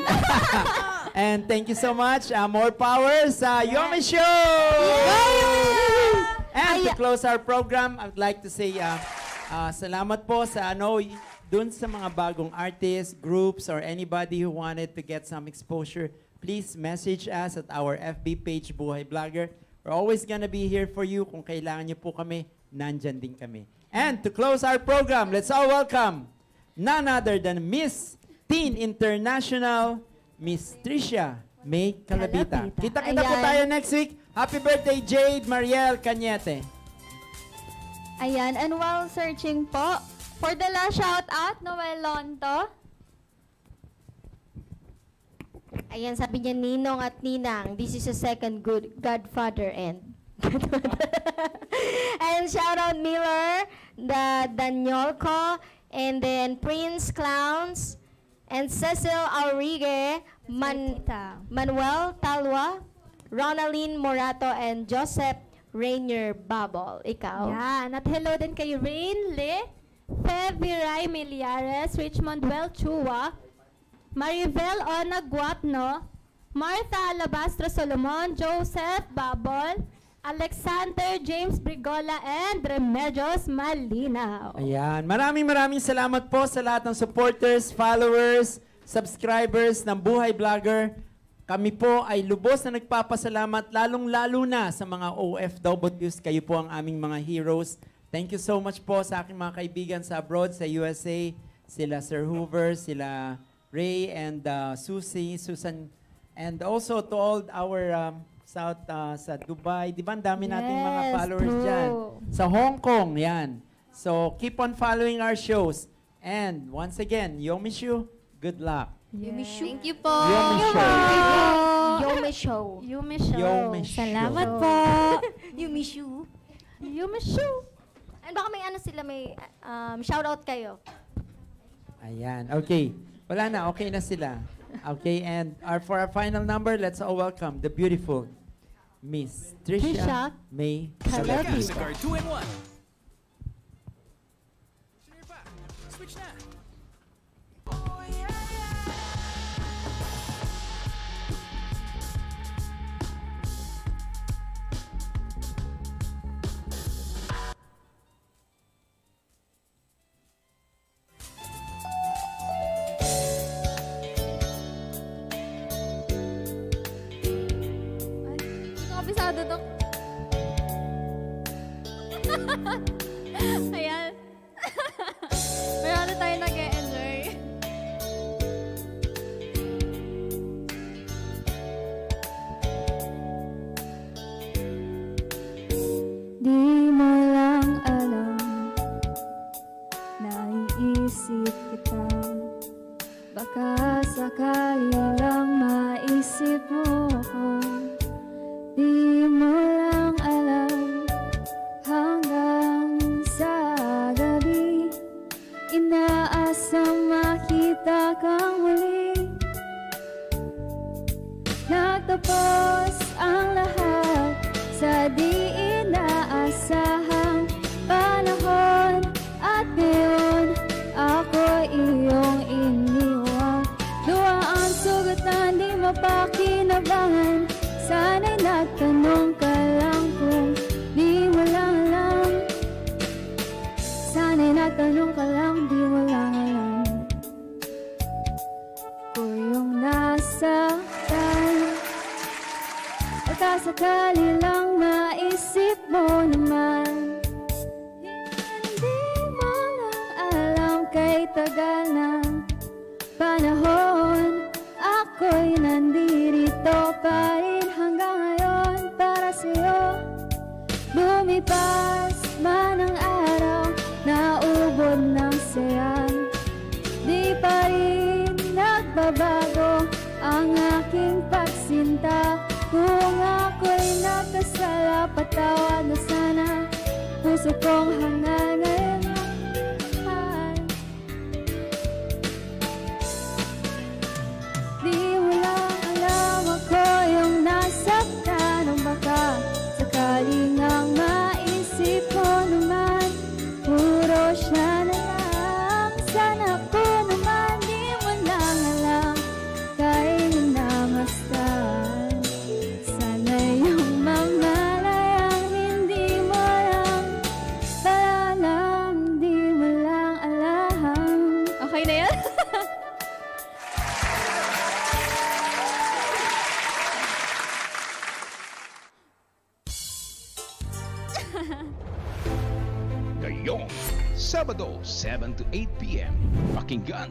and thank you so much. Uh, more power sa Yomi Show! And to close our program, I would like to say uh, uh, salamat po sa ano, dun sa mga bagong artists, groups, or anybody who wanted to get some exposure. Please message us at our FB page, Buhay Vlogger. We're always gonna be here for you. Kung kailangan niyo po kami, nandyan din kami. And to close our program, let's all welcome none other than Miss Teen International, Miss Tricia May Calabita. Kita-kita po tayo next week. Happy birthday, Jade Mariel Cañete. Ayan, and while searching po, for the last shout out, Noel Lonto. Ayan, sabi niya, Ninong at Ninang, this is a second good godfather and <laughs> and shout out Miller, the Daniolco, and then Prince Clowns, and Cecil Aurigue, Man- Manuel Talwa, Ronaline Morato, and Joseph Rainier Babol. Ikaw? Yan. At hello din kay Rain Le, Feviray Miliares, Richmond Well Chua, Maribel Ona Guatno, Martha Alabastro Solomon, Joseph Babol, Alexander James Brigola, and Remedios Malinaw. Ayan. Maraming maraming salamat po sa lahat ng supporters, followers, subscribers ng Buhay Vlogger. Kami po ay lubos na nagpapasalamat lalong-lalo na sa mga OFWs. Kayo po ang aming mga heroes. Thank you so much po sa aking mga kaibigan sa abroad, sa USA, sila Sir Hoover, sila Ray and uh, Susie, Susan, and also to all our um, South uh, sa Dubai. Di ba ang dami nating mga Yes, followers true. dyan. Sa Hong Kong, yan. So keep on following our shows. And once again, Yomishu, good luck. Thank you po. Yomi Show. Yomi Show. Yumi Show. Yomi Show. Salamat po. <laughs> Yumi Show. Yumi Show. And baka may ano sila, may um, shoutout kayo. Ayan. Okay. Wala na. Okay na sila. Okay. And our, for our final number, let's all welcome the beautiful Miss Trisha, Trisha May Calabi. Calabi. Cigar 2 in 1.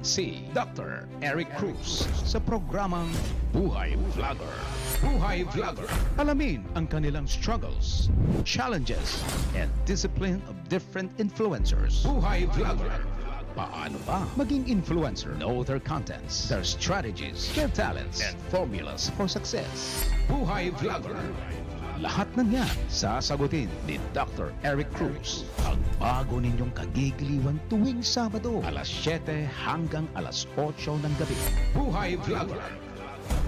Si Dr. Eric Cruz sa programang Buhay Vlogger. Buhay Vlogger. Alamin ang kanilang struggles, challenges, and discipline of different influencers. Buhay Vlogger. Paano ba maging influencer? Know their contents, their strategies, their talents, and formulas for success. Buhay Vlogger. Lahat ng yan sasagutin ni Dr. Eric Cruz. Ang bago ninyong kagigiliwan tuwing Sabado, alas 7 hanggang alas 8 ng gabi. Buhay Vlogger.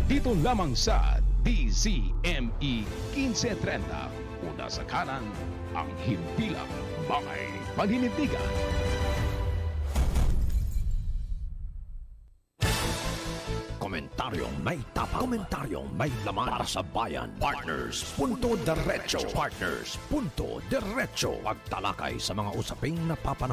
Dito lamang sa DZME 1530. Una sa kanan, ang himpilang mga paninindigan. Komentaryong may tapang. Komentaryong may laman. Para sa bayan. Partners. Punto Diretso. Partners. Punto Diretso. Pagtalakay sa mga usaping napapanaw.